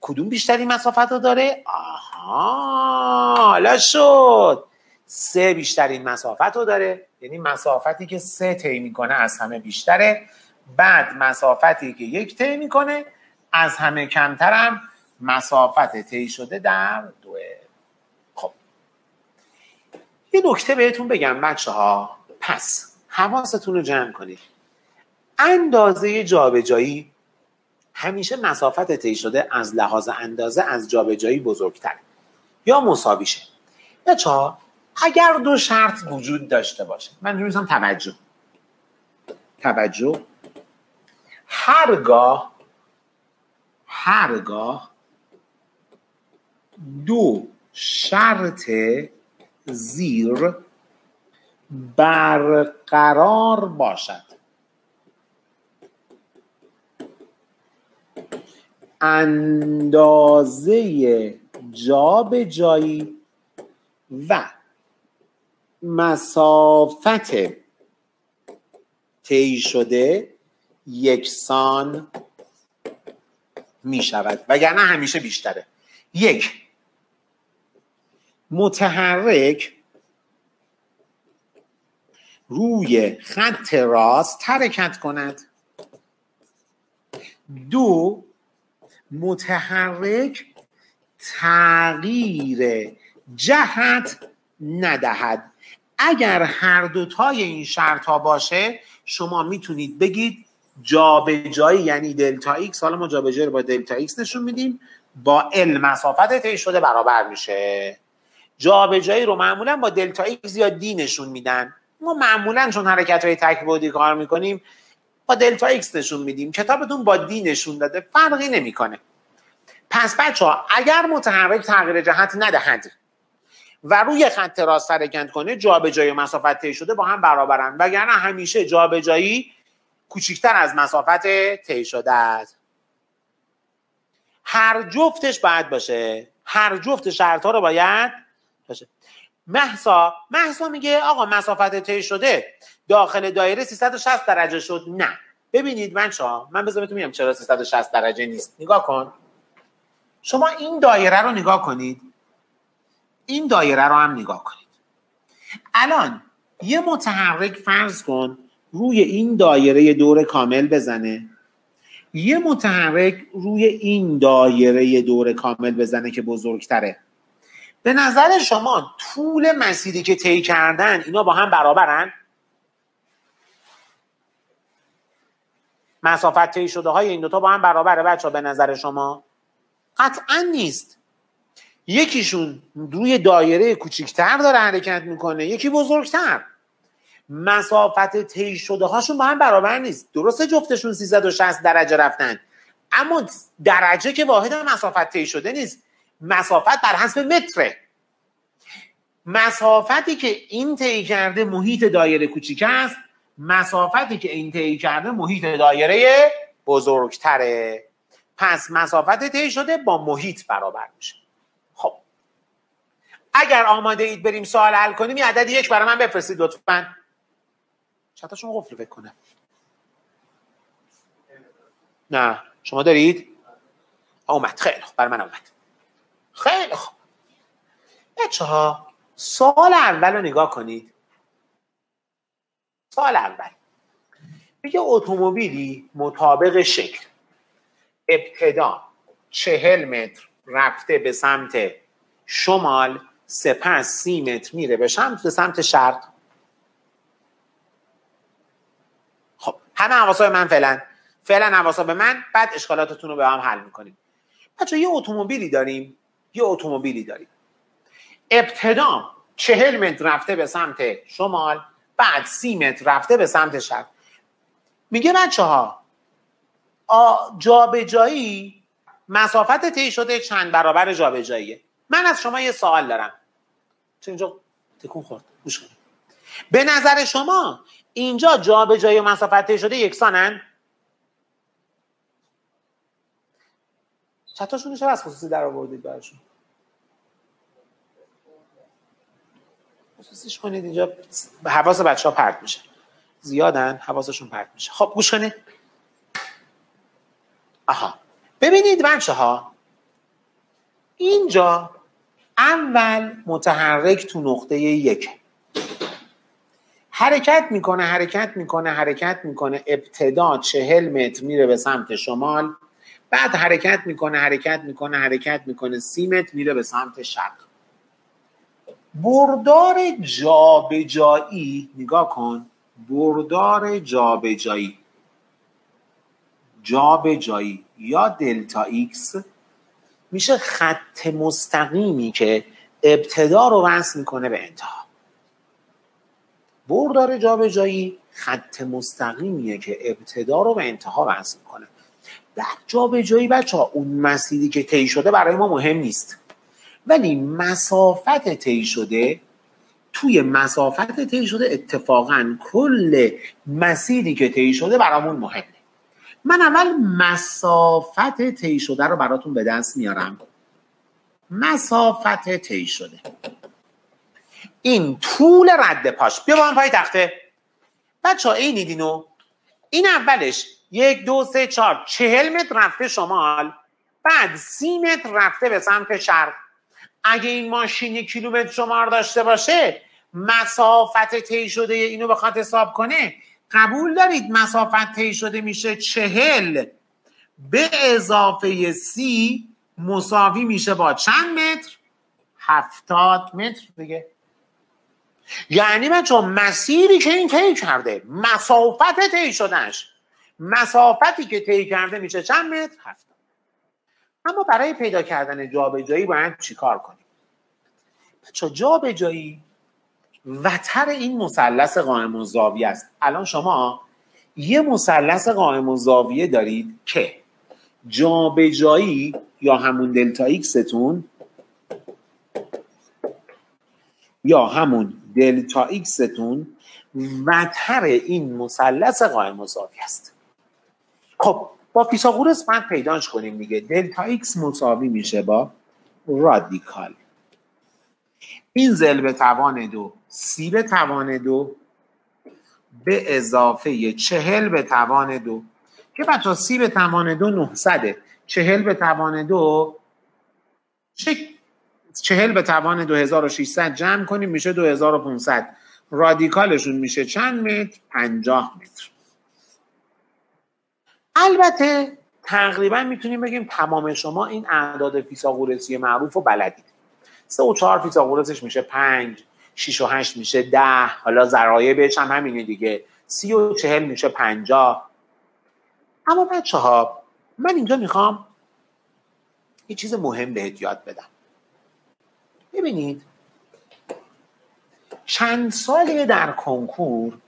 کدوم بیشترین مسافت رو داره؟ آها حالا شد. سه بیشترین مسافت رو داره. یعنی مسافتی که سه طی می‌کنه از همه بیشتره. بعد مسافتی که یک طی می‌کنه از همه کمترم مسافت طی شده در دوه خب. یه نکته بهتون بگم بچه ها پس حواستون رو جمع کنید. اندازه جابجایی همیشه مسافت طی شده از لحاظ اندازه از جابجایی بزرگتر یا مساویشه. بچه ها اگر دو شرط وجود داشته باشه من می‌نویسم توجه. توجه. هرگاه هرگاه دو شرط زیر برقرار باشد. اندازه جابجایی و مسافت طی شده یکسان می شود وگرنه همیشه بیشتره. یک متحرک روی خط راست حرکت کند. دو متحرک تغییر جهت ندهد. اگر هر دوتای این شرط ها باشه شما می‌تونید بگید جابجایی یعنی دلتا ایکس حالا ما جابجایی رو با دلتا ایکس نشون میدیم با ال مسافت طی شده برابر میشه. جابجایی رو معمولا با دلتا ایکس یا دی نشون میدن. ما معمولا چون حرکت های تک بعدی کار می‌کنیم با دلتا ایکس نشون میدیم. کتابتون با دی نشون داده فرقی نمی‌کنه. پس بچه ها اگر متحرک تغییر جهت ندهد و روی خط راست حرکت کنه جابجایی مسافت طی شده با هم برابرن. وگرنه همیشه جابجایی کوچکتر از مسافت طی شده است. هر جفتش باید باشه. هر جفت شرط ها رو باید باشه. محسا محسا میگه آقا مسافت طی شده. داخل دایره 360 درجه شد. نه. ببینید من شما من بذارم میگم چرا 360 درجه نیست. نگاه کن. شما این دایره رو نگاه کنید. این دایره رو هم نگاه کنید. الان یه متحرک فرض کن روی این دایره دور کامل بزنه. یه متحرک روی این دایره دور کامل بزنه که بزرگتره. به نظر شما طول مسیری که طی کردن اینا با هم برابرن؟ مسافت طی شده های این دوتا با هم برابره بچه به نظر شما؟ قطعا نیست. یکیشون روی دایره کوچیکتر داره حرکت می‌کنه یکی بزرگتر. مسافت طی شده هاشون با هم برابر نیست. درسته جفتشون 360 درجه رفتن اما درجه که واحد مسافت طی شده نیست. مسافت بر حسب متره. مسافتی که این طی کرده محیط دایره کوچیک است مسافتی که این طی کرده محیط دایره بزرگتره. پس مسافت طی شده با محیط برابر میشه. اگر آماده اید بریم سوال حل کنیم یه عدد یک برای من بفرستید لطفا. چطورشون قفل کنم. نه. شما دارید؟ اومد. خیلی خوب. برای من اومد. خیلی خوب. بچه ها سوال اول رو نگاه کنید. سوال اول. میگه اتومبیلی مطابق شکل. ابتدا چهل متر رفته به سمت شمال سپس سی متر میره به سمت به سمت شرق. خب همه حواسای من فعلا. فعلا حواسا به من بعد اشکالاتتون رو به هم حل می‌کنیم. بچه یه اتومبیلی داریم. یه اتومبیلی داریم. ابتدا چهل متر رفته به سمت شمال بعد سی متر رفته به سمت شرق. میگه بچه ها جابجایی مسافت طی شده چند برابر جابجاییه؟ من از شما یه سوال دارم. چون اینجا تکون خورد. گوش به نظر شما اینجا جا به جای مسافت شده یکسانن؟ چطاشون چه از خصوصی در آوردید براشون؟ خصوصیش کنید اینجا حواس بچه ها پرت میشه. زیادن حواسشون پرت میشه. خب گوش کنید. آها. ببینید بچه ها اینجا اول متحرک تو نقطه یک. حرکت می‌کنه حرکت می‌کنه حرکت می‌کنه. ابتدا چهل متر میره به سمت شمال. بعد حرکت می‌کنه حرکت می‌کنه حرکت می‌کنه. سی متر میره به سمت شرق. بردار جابجایی نگاه کن. بردار جابجایی. جابجایی یا دلتا ایکس میشه خط مستقیمی که ابتدا رو وصل می‌کنه به انتها. بردار جابجایی خط مستقیمیه که ابتدا رو به انتها وصل می‌کنه. در جابجایی بچه ها اون مسیری که طی شده برای ما مهم نیست. ولی مسافت طی شده توی مسافت طی شده اتفاقا کل مسیری که طی شده برامون مهمه. من اول مسافت طی شده رو براتون به دست میارم. مسافت طی شده. این طول رد پاش. بیا با من پای تخته. بچه ها اینید اینو این اولش یک دو سه چهار. چهل متر رفته شمال بعد سی متر رفته به سمت شرق. اگه این ماشین کیلومتر شمار داشته باشه مسافت طی شده اینو بخواد حساب کنه. قبول دارید مسافت طی شده میشه چهل. به اضافه سی مساوی میشه با چند متر؟ هفتاد متر دیگه. یعنی بچه مسیری که این طی کرده مسافت طی شدهش مسافتی که طی کرده میشه چند متر؟ هفتاد. اما برای پیدا کردن جابجایی باید چیکار کنیم؟ بچه جابجایی وتر این مثلث قائم الزاویه است. الان شما یه مثلث قائم الزاویه دارید که جابجایی یا همون دلتا ایکستون یا همون دلتا ایکستون وتر این مثلث قائم الزاویه است. خب با فیثاغورس باید پیداش کنیم دیگه. دلتا ایکس مساوی میشه با رادیکال. این ضلع به توان دو سی به توان دو به اضافه چهل به توان دو. که بچه سی به توان دو نهصده. چهل به توان دو چهل به توان دو هزار و شیشصد جمع کنیم میشه دو هزار و پونصد. رادیکالشون میشه چند متر؟ پنجاه متر. البته تقریبا می‌تونیم بگیم تمام شما این اعداد فیثاغورسی معروف و بلدید. سه و چهار فیثاغورسش میشه پنج شیش و هشت میشه ده حالا ذرایبش هم همینه دیگه. سی و چهل میشه پنجاه اما بچه ها من اینجا می‌خوام یه چیز مهم بهت یاد بدم. ببینید چند سالی در کنکور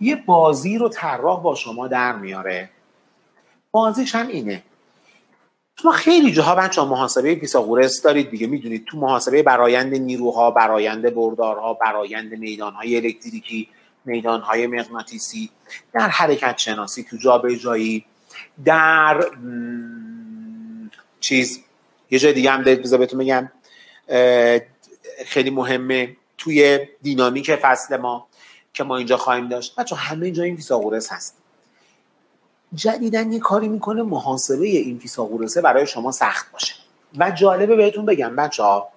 یه بازی رو طراح با شما در میاره. بازیش هم اینه. شما خیلی جاها بچه محاسبه فیثاغورس دارید دیگه می‌دونید تو محاسبه برایند نیروها برایند بردارها برایند میدانهای الکتریکی میدانهای مغناطیسی در حرکت شناسی تو جابجایی در چیز یه جای دیگه هم بذار بهتون بگم خیلی مهمه توی دینامیک فصل ما که ما اینجا خواهیم داشت. بچه همه جا این فیثاغورس هست. جدیدن یه کاری می‌کنه محاسبه این فیثاغورسه برای شما سخت باشه. و جالبه بهتون بگم بچه ها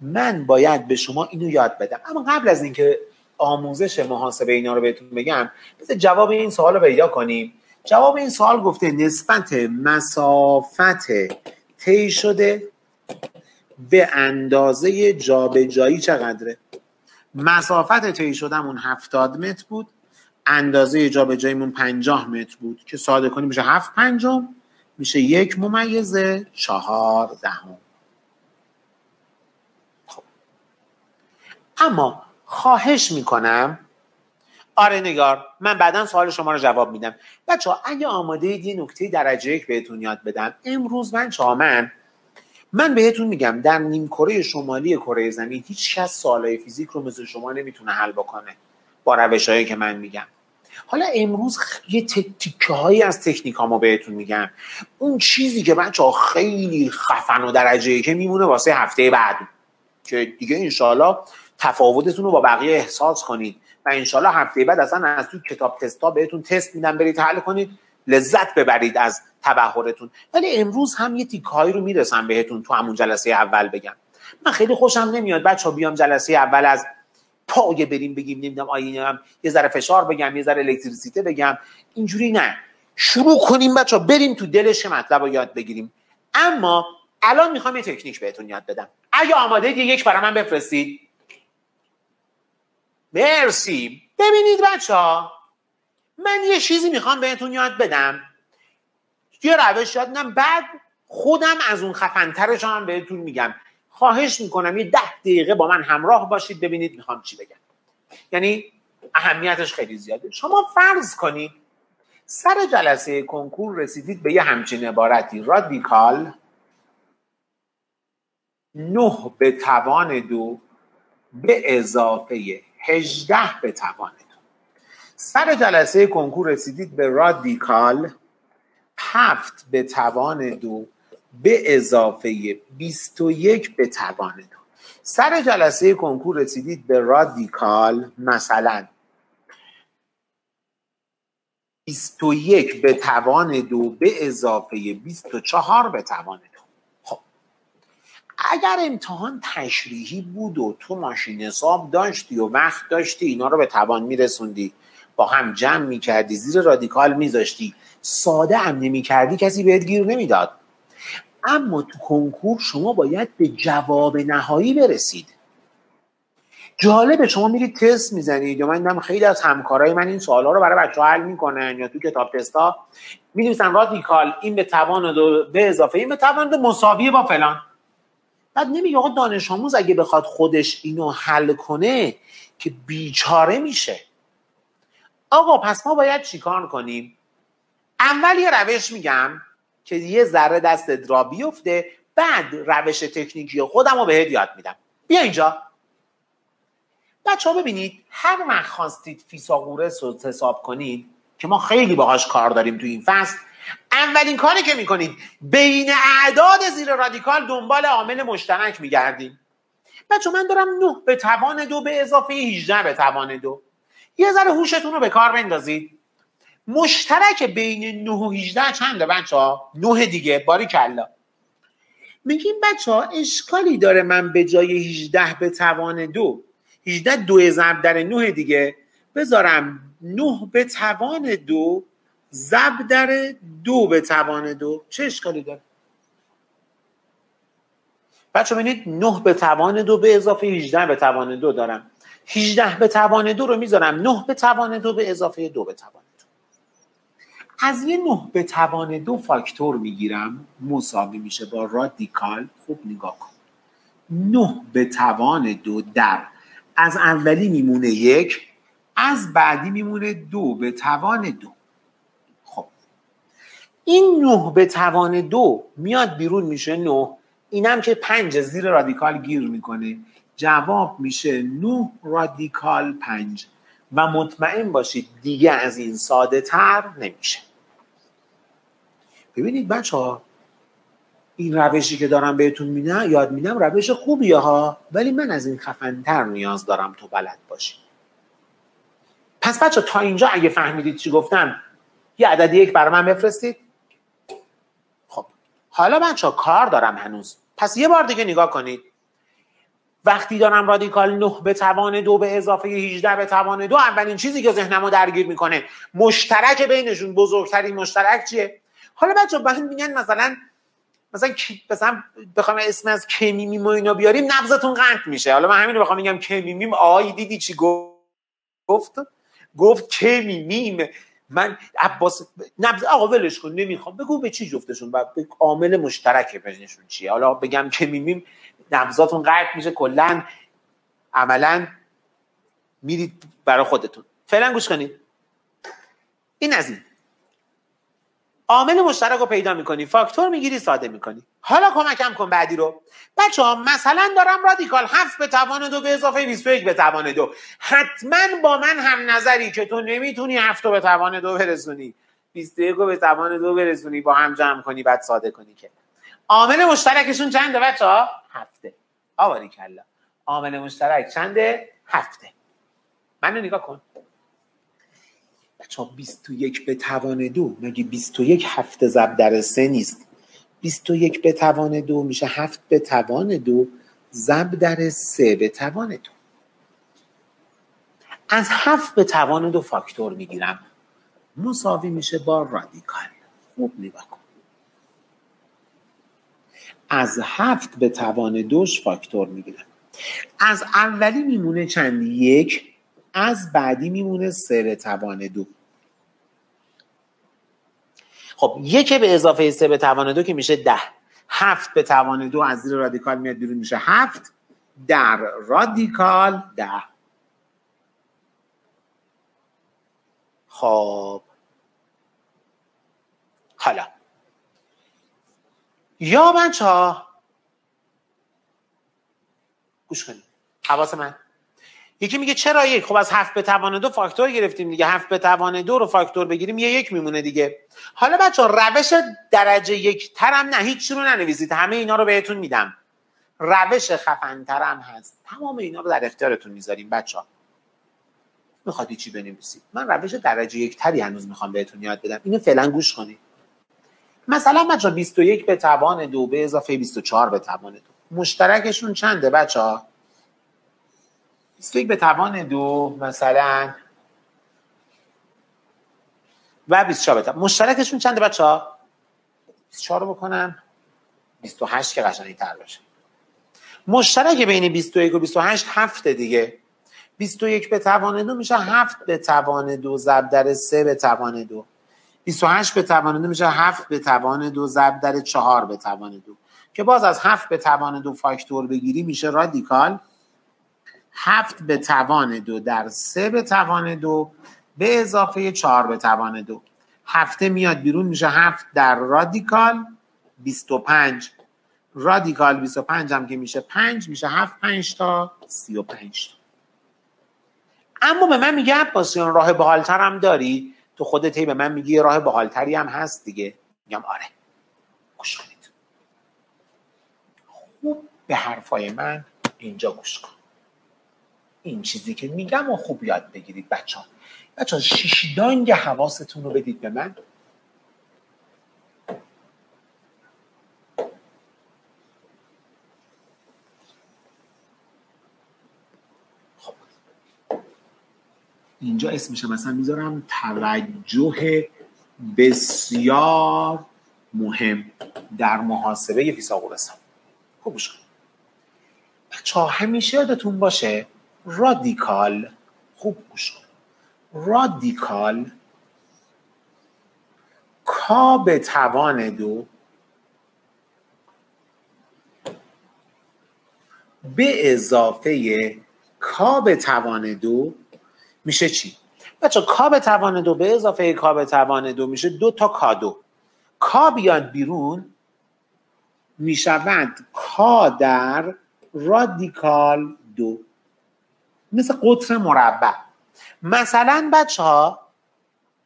من باید به شما اینو یاد بدم. اما قبل از اینکه آموزش محاسبه اینا رو بهتون بگم بذار جواب این سوال رو پیدا کنیم. جواب این سوال گفته نسبت مسافت طی شده به اندازه جابجایی چقدره؟ مسافت طی شدهمون 70 متر بود. اندازه جابجاییمون 50 متر بود که ساده کنیم میشه 7 پنجم میشه یک ممیزه چهار دهم. خب. اما خواهش می‌کنم. آره نگار من بعدا سوال شما رو جواب میدم. بچه ها اگه آماده اید یه نکته درجه یک بهتون یاد بدم. امروز من چامن من بهتون میگم در نیم کره شمالی کره زمین هیچ کس سوالای فیزیک رو مثل شما نمی‌تونه حل بکنه. با روش هایی که من میگم. حالا امروز یه تکه هایی از تکنیک هامو بهتون میگم. اون چیزی که بچه ها خیلی خفن و درجه که میمونه واسه هفته بعد. که دیگه انشالله تفاوتتون رو با بقیه احساس کنید. و انشالله هفته بعد اصلا از تو کتاب تستا بهتون تست میدن برید حل کنید لذت ببرید از تبهرتون. ولی امروز هم یه تیکایی رو می‌رسم بهتون تو همون جلسه اول بگم. من خیلی خوشم نمیاد بچه ها بیام جلسه اول از پایه بریم بگیم نمی‌دونم آینه یه ذره فشار بگم یه ذره الکتریسیته بگم. اینجوری نه. شروع کنیم بچه بریم تو دلش مطلب رو یاد بگیریم. اما الان می‌خوام یه تکنیک بهتون یاد بدم. اگه آماده یک برای من بفرستید. مرسی. ببینید بچه من یه چیزی می‌خوام بهتون یاد بدم. یه روش یاد بدم بعد خودم از اون خفنترش هم بهتون میگم. خواهش می‌کنم یه ده دقیقه با من همراه باشید ببینید می‌خوام چی بگم. یعنی اهمیتش خیلی زیاده. شما فرض کنید سر جلسه کنکور رسیدید به یه همچین عبارتی. رادیکال نه به توان دو به اضافه هجده به توان دو. سر جلسه کنکور رسیدید به رادیکال هفت به توان دو به اضافه 21 به توان دو سر جلسه کنکور رسیدید به رادیکال مثلا 21 به توان دو به اضافه 24 به توان دو. خب اگر امتحان تشریحی بود و تو ماشین حساب داشتی و وقت داشتی اینا رو به توان میرسوندی. با هم جمع می‌کردی زیر رادیکال میذاشتی. ساده هم نمی‌کردی کسی بهت گیر نمی‌داد. اما تو کنکور شما باید به جواب نهایی برسید. جالبه شما میرید تست می‌زنید یا من دیدم خیلی از همکارای من این سوالا رو برای بچه حل می‌کنن یا تو کتاب تستا می‌نویسن رادیکال این به توان دو به اضافه این به توان دو مساویه با فلان. بعد نمیگه آقا دانش آموز اگه بخواد خودش اینو حل کنه که بیچاره میشه. آقا پس ما باید چیکار کنیم؟ اول یه روش میگم. که یه ذره دست را بیفته بعد روش تکنیکی خودم رو بهت یاد میدم. بیا اینجا. بچه ها ببینید هر وقت خواستید فیساغورس رو حساب کنید که ما خیلی باهاش کار داریم تو این فصل اولین کاری که می‌کنید بین اعداد زیر رادیکال دنبال عامل مشترک میگردیم بچه من دارم 9 به توان دو به اضافه 18 به توان دو. یه ذره هوشتون رو به کار بندازید. مشترک بین 9 و 18 چنده بچه ها 9 دیگه باری کلا. میگیم بچه ها اشکالی داره من به جای 18 به توان دو. 18 دو ضرب در 9 دیگه. بذارم 9 به توان دو ضرب در دو به توان دو. چه اشکالی داره؟ بچه ببینید 9 به توان دو به اضافه 18 به توان دو دارم. 18 به توان دو رو می‌ذارم. 9 به توان دو به اضافه دو به توان از یه 9 به توان دو فاکتور می‌گیرم. مساوی میشه با رادیکال. خوب نگاه کن. 9 به توان دو در. از اولی میمونه یک از بعدی میمونه دو. به توان دو. خب. این نه به توان دو میاد بیرون میشه نه. اینم که پنج زیر رادیکال گیر می‌کنه. جواب میشه نه رادیکال پنج. و مطمئن باشید دیگه از این ساده تر نمیشه. ببینید بچه ها این روشی که دارم بهتون میدم یاد میدم روش خوبیه ها ولی من از این خفنتر نیاز دارم تو بلد باشی. پس بچه تا اینجا اگه فهمیدید چی گفتم یه عدد یک برای من بفرستید. خب حالا بچه کار دارم هنوز. پس یه بار دیگه نگاه کنید. وقتی دارم رادیکال 9 به توان دو به اضافه 18 به توان دو اولین چیزی که ذهنمو درگیر می‌کنه مشترک بینشون بزرگترین مشترک چیه؟ حالا بچه بعد میگن مثلا مثلا مثلا بخوام اسم از کمیمیم و اینا بیاریم نبضتون قطع میشه. حالا من همین رو بخوام میگم کمیمیم آی دیدی چی گفت؟ گفت کمیمیم من عباس نبض آقا ولش کن نمی‌خوام. بگو به چی جفتشون؟ بعد عامل مشترک بینشون چیه؟ حالا بگم کمیمیم نبضاتون قطع میشه کلا عملا میرید برای خودتون. فعلا گوش کنید. این از این. عامل مشترک رو پیدا می‌کنی فاکتور می‌گیری ساده می‌کنی. حالا کمکم کن بعدی رو. بچه ها مثلا دارم رادیکال 7 به توان دو به اضافه 21 به توان دو. حتما با من هم نظری که تو نمی‌تونی 7 به توان دو برسونی. 21 به توان دو برسونی با هم جمع کنی بعد ساده کنی که. عامل مشترکشون چنده بچه ها؟ هفته. آواری کلا. عامل مشترک چنده؟ هفته. منو نگاه کن. بچه 21 به توان دو. مگه 21 هفته زب در سه نیست؟ 21 به توان دو میشه هفت به توان دو. زب در سه به توان دو. از هفت به توان دو فاکتور می‌گیرم. مساوی میشه با رادیکال. خوب نگاه کن. از هفت به توان دوش فاکتور می‌گیرم. از اولی میمونه چند؟ یک. از بعدی میمونه به توان دو. خب یک به اضافه سه به توان دو که میشه ده. هفت به توان دو از زیر رادیکال میاد بیرون میشه هفت. در رادیکال ده. خب. حالا. یا بچه ها گوش کنید. حواس من. یکی میگه چرا یک؟ خب از هفت به توان دو فاکتور گرفتیم دیگه. هفت به توان دو رو فاکتور بگیریم یه یک میمونه دیگه. حالا بچه روش درجه یک ترم نه هیچ رو ننویسید. همه اینا رو بهتون میدم. روش خفن ترم هست. تمام اینا رو در اختیارتون می‌ذاریم بچه میخوادی چی بنویسید. من روش درجه یک تری هنوز می‌خوام بهتون یاد بدم. اینو فعلا گوش کنید. مثلا بچه 21 به توان دو به اضافه 24 به توان دو. مشترکشون چنده بچه 21 به توان دو مثلا. و 24 به مشترکشون چنده بچه ها؟ 24 رو بکنم 28 که قشنگی تر باشه. مشترک بین 21 و 28 هفته دیگه. 21 به توان دو میشه 7 به توان دو ضرب در 3 به توان دو. 28 به توان دو میشه 7 به توان دو ضرب در 4 به توان دو. که باز از 7 به توان دو فاکتور بگیری میشه رادیکال. 7 به توان دو در 3 به توان دو به اضافه 4 به توان دو. هفته میاد بیرون میشه 7 در رادیکال 25 رادیکال 25 هم که میشه 5 میشه 7 5 تا 35 اما به من میگه عباسیان راه بحالتر هم داری؟ تو خودت به من میگی راه بحالتری هم هست دیگه. میگم آره. گوش کنید. خوب به حرفای من اینجا گوش کن. این چیزی که میگم و خوب یاد بگیرید بچه ها بچه ها شیشدانگ حواستون رو بدید به من. خب. اینجا اسمش مثلا می‌ذارم توجه بسیار مهم در محاسبه فیثاغورس خوب گوش کنید. بچه ها همیشه یادتون باشه رادیکال. خوب گوش کن. رادیکال. کا به توان دو. به اضافه کا به توان دو میشه چی؟ بچه کا به توان دو به اضافه کا به توان دو میشه دو تا کا دو کا بیاد بیرون می‌شود کا در رادیکال دو. مثل قطر مربع. مثلا بچه ها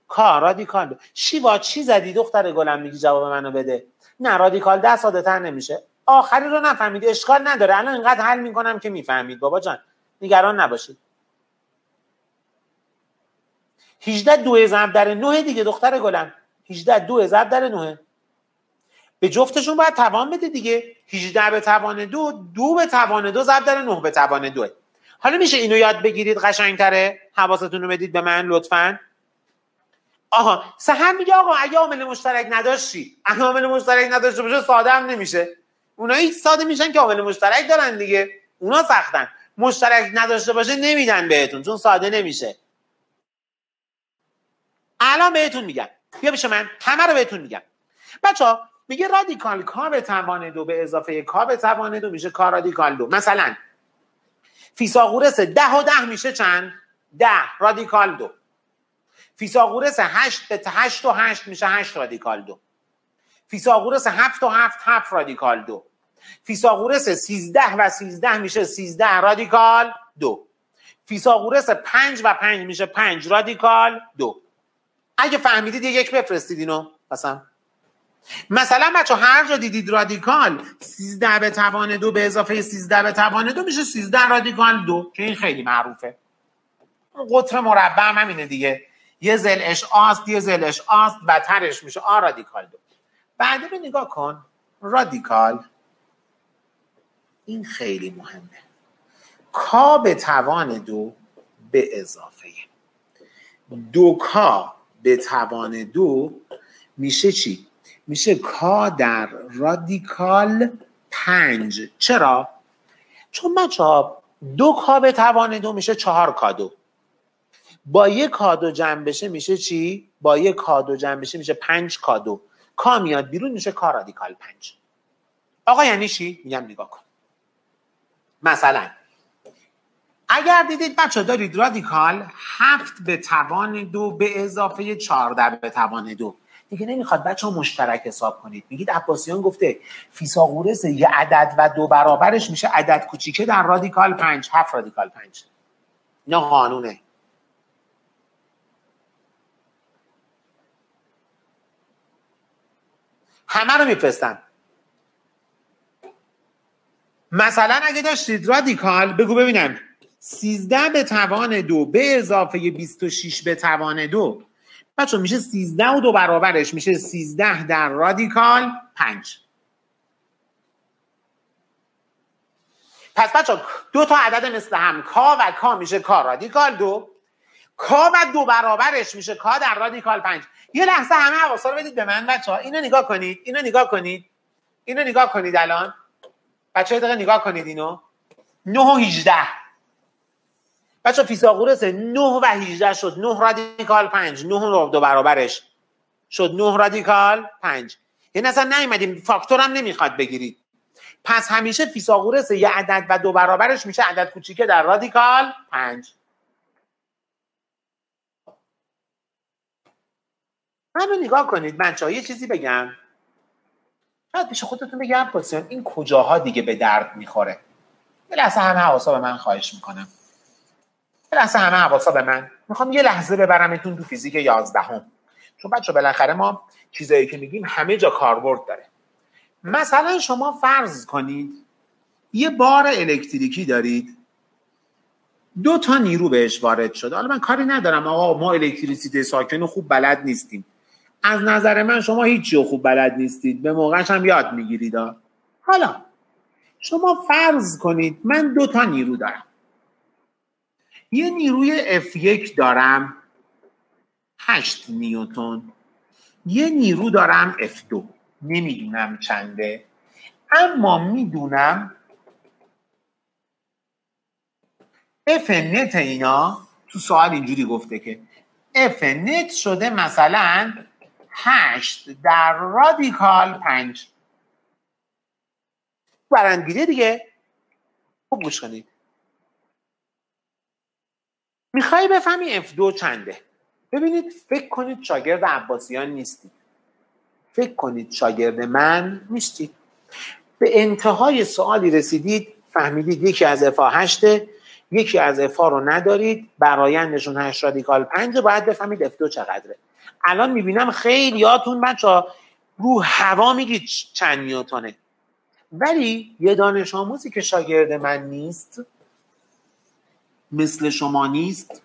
کار رادیکال. شیوا چی زدی؟ دختر گلم میگی جواب منو بده. نه رادیکال ده ساده تر نمیشه. آخری رو نفهمید. اشکال نداره. الان اینقدر حل می‌کنم که می‌فهمید. بابا جان نگران نباشید. 18 دو ضرب در 9 دیگه دختر گلم. 18 دو ضرب در 9 به جفتشون باید توان بده دیگه. 18 به توان دو دو به توان دو ضرب در 9 به توان دوه. حالا میشه اینو یاد بگیرید قشنگتره؟ حواستون رو بدید به من لطفا. آها سحر میگه آقا اگه عامل مشترک نداشتی. اگه عامل مشترک نداشته باشه ساده هم نمیشه. اونایی ساده میشن که عامل مشترک دارن دیگه. اونا سختن. مشترک نداشته باشه نمیدن بهتون چون ساده نمیشه. الان بهتون میگم. بیا بشه من. همه رو بهتون میگم. بچه ها میگه رادیکال کا توان دو به اضافه کا توان دو میشه کا رادیکال دو. مثلا فیثاغورس ده و ده میشه چند؟ ده. رادیکال دو. فیثاغورس 8 به 8 و 8 میشه 8 رادیکال دو. فیثاغورس 7 و 7 7 رادیکال دو. فیثاغورس 13 و 13 میشه 13 رادیکال دو. فیثاغورس 5 و 5 میشه 5 رادیکال دو. اگه فهمیدید یک بفرستید اینو مثلا مثلا بچه هر جا دیدید رادیکال 13 به توان دو به اضافه 13 به توان دو میشه 13 رادیکال دو که این خیلی معروفه. قطر مربع هم همینه دیگه. یه ضلعش آست یه ضلعش آست وترش میشه آ رادیکال دو. بعد به نگاه کن رادیکال. این خیلی مهمه. کا به توان دو به اضافه. دو کا به توان دو میشه چی؟ میشه کا در رادیکال پنج چرا؟ چون بچه ها دو کا به توان دو میشه چهار کا دو با یک کا دو جمع بشه میشه چی؟ با یک کا دو جمع بشه میشه پنج کا دو کا میاد بیرون میشه کا رادیکال پنج آقا یعنی چی؟ میگم نگاه کن مثلا اگر دیدید بچه دارید رادیکال هفت به توان دو به اضافه چهارده به توان دو دیگه نمی‌خواد بچه ها مشترک حساب کنید. میگید عباسیان گفته فیثاغورس یه عدد و دو برابرش میشه عدد کوچیکه در رادیکال پنج. هفت رادیکال پنج. اینا قانونه. همه رو میفرستم مثلا اگه داشتید رادیکال بگو ببینم 13 به توان دو به اضافه 26 به توان دو. بچه میشه 13 و دو برابرش میشه 13 در رادیکال 5 پس بچه دو تا عدد مثل هم کا و کا میشه کا رادیکال دو. کا و دو برابرش میشه کا در رادیکال 5 یه لحظه همه حواسا رو بدید به من بچه ها اینو نگاه کنید اینو نگاه کنید. اینو نگاه کنید الان. بچه دقیقه نگاه کنید اینو. 9 و 18 بچه فیثاغورس 9 و 18 شد 9 رادیکال 5 9 و دو برابرش شد 9 رادیکال 5 یعنی اصلا نیومدیم فاکتور هم نمی‌خواد بگیرید. پس همیشه فیساغورس یه عدد و دو برابرش میشه عدد کوچیکه در رادیکال 5 همه نگاه کنید بچه یه چیزی بگم. شاید پیش خودتون بگم پاسیان این کجاها دیگه به درد می‌خوره؟ یه لحظه همه حواسا به من خواهش می‌کنم. یه لحظه همه حواسا به من. می‌خوام یه لحظه ببرمتون تو فیزیک یازدهم. چون بچه بالاخره ما چیزایی که میگیم همه جا کاربرد داره. مثلا شما فرض کنید یه بار الکتریکی دارید. دو تا نیرو بهش وارد شده. حالا من کاری ندارم آقا ما الکتریسیته ساکن خوب بلد نیستیم. از نظر من شما هیچی خوب بلد نیستید. به موقعش هم یاد می‌گیرید. حالا شما فرض کنید من دو تا نیرو دارم. یه نیروی F1 دارم. 8 نیوتن. یه نیرو دارم F2 نمی‌دونم چنده. اما می‌دونم F نت اینا تو سوال اینجوری گفته که F نت شده مثلا 8 در رادیکال 5 برندگیری دیگه. خوب گوش کنید. می‌خوای بفهمی F2 چنده؟ ببینید فکر کنید شاگرد عباسیان نیستید فکر کنید شاگرد من نیستید به انتهای سوالی رسیدید فهمیدید یکی از افا هشته یکی از افا رو ندارید برایندشون هشت رادیکال پنجه باید بفهمید F2 چقدره. الان می‌بینم خیلی یاتون بچه ها رو هوا میگید چند نیوتنه ولی یه دانش آموزی که شاگرد من نیست مثل شما نیست؟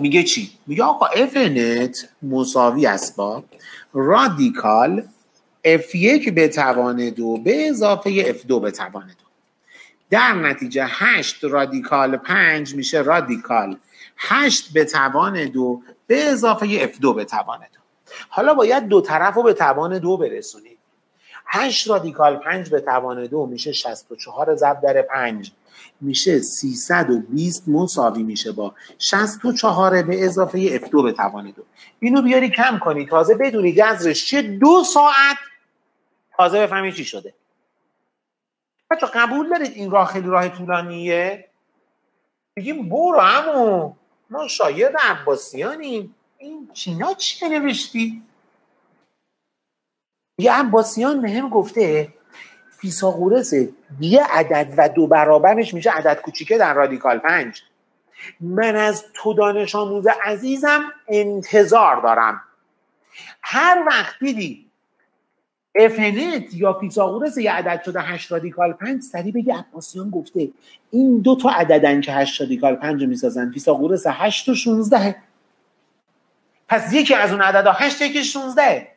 میگه چی؟ میگه آقا F net مساوی است با رادیکال F1 به توان دو به اضافه F2 به توان دو. در نتیجه 8 رادیکال 5 میشه رادیکال 8 به توان دو به اضافه F2 به توان دو. حالا باید دو طرف رو به توان دو برسونید 8 رادیکال 5 به توان دو میشه 64 ضرب در 5 میشه 320 مساوی میشه با 64 به اضافه F2 به توان دو اینو بیاری کم کنی. تازه بدونی جذرش چه دو ساعت. تازه بفهمی چی شده. بچه قبول دارید این راه خیلی راه طولانیه؟ بگیم برو همون ما شاید عباسیانیم. این چینا چی نوشتی یه عباسیان به گفته فیساغورس یه عدد و دو برابرش میشه عدد کوچیکه در رادیکال پنج. من از تو دانش آموز عزیزم انتظار دارم. هر وقت دیدی افنت یا فیساغورس یه عدد شده 8 رادیکال 5 سریع بگی عباسیان گفته این دو تا عددن که 8 رادیکال 5 رو می‌سازن فیثاغورس 8 و 16 پس یکی از اون عددها 8 یکی 16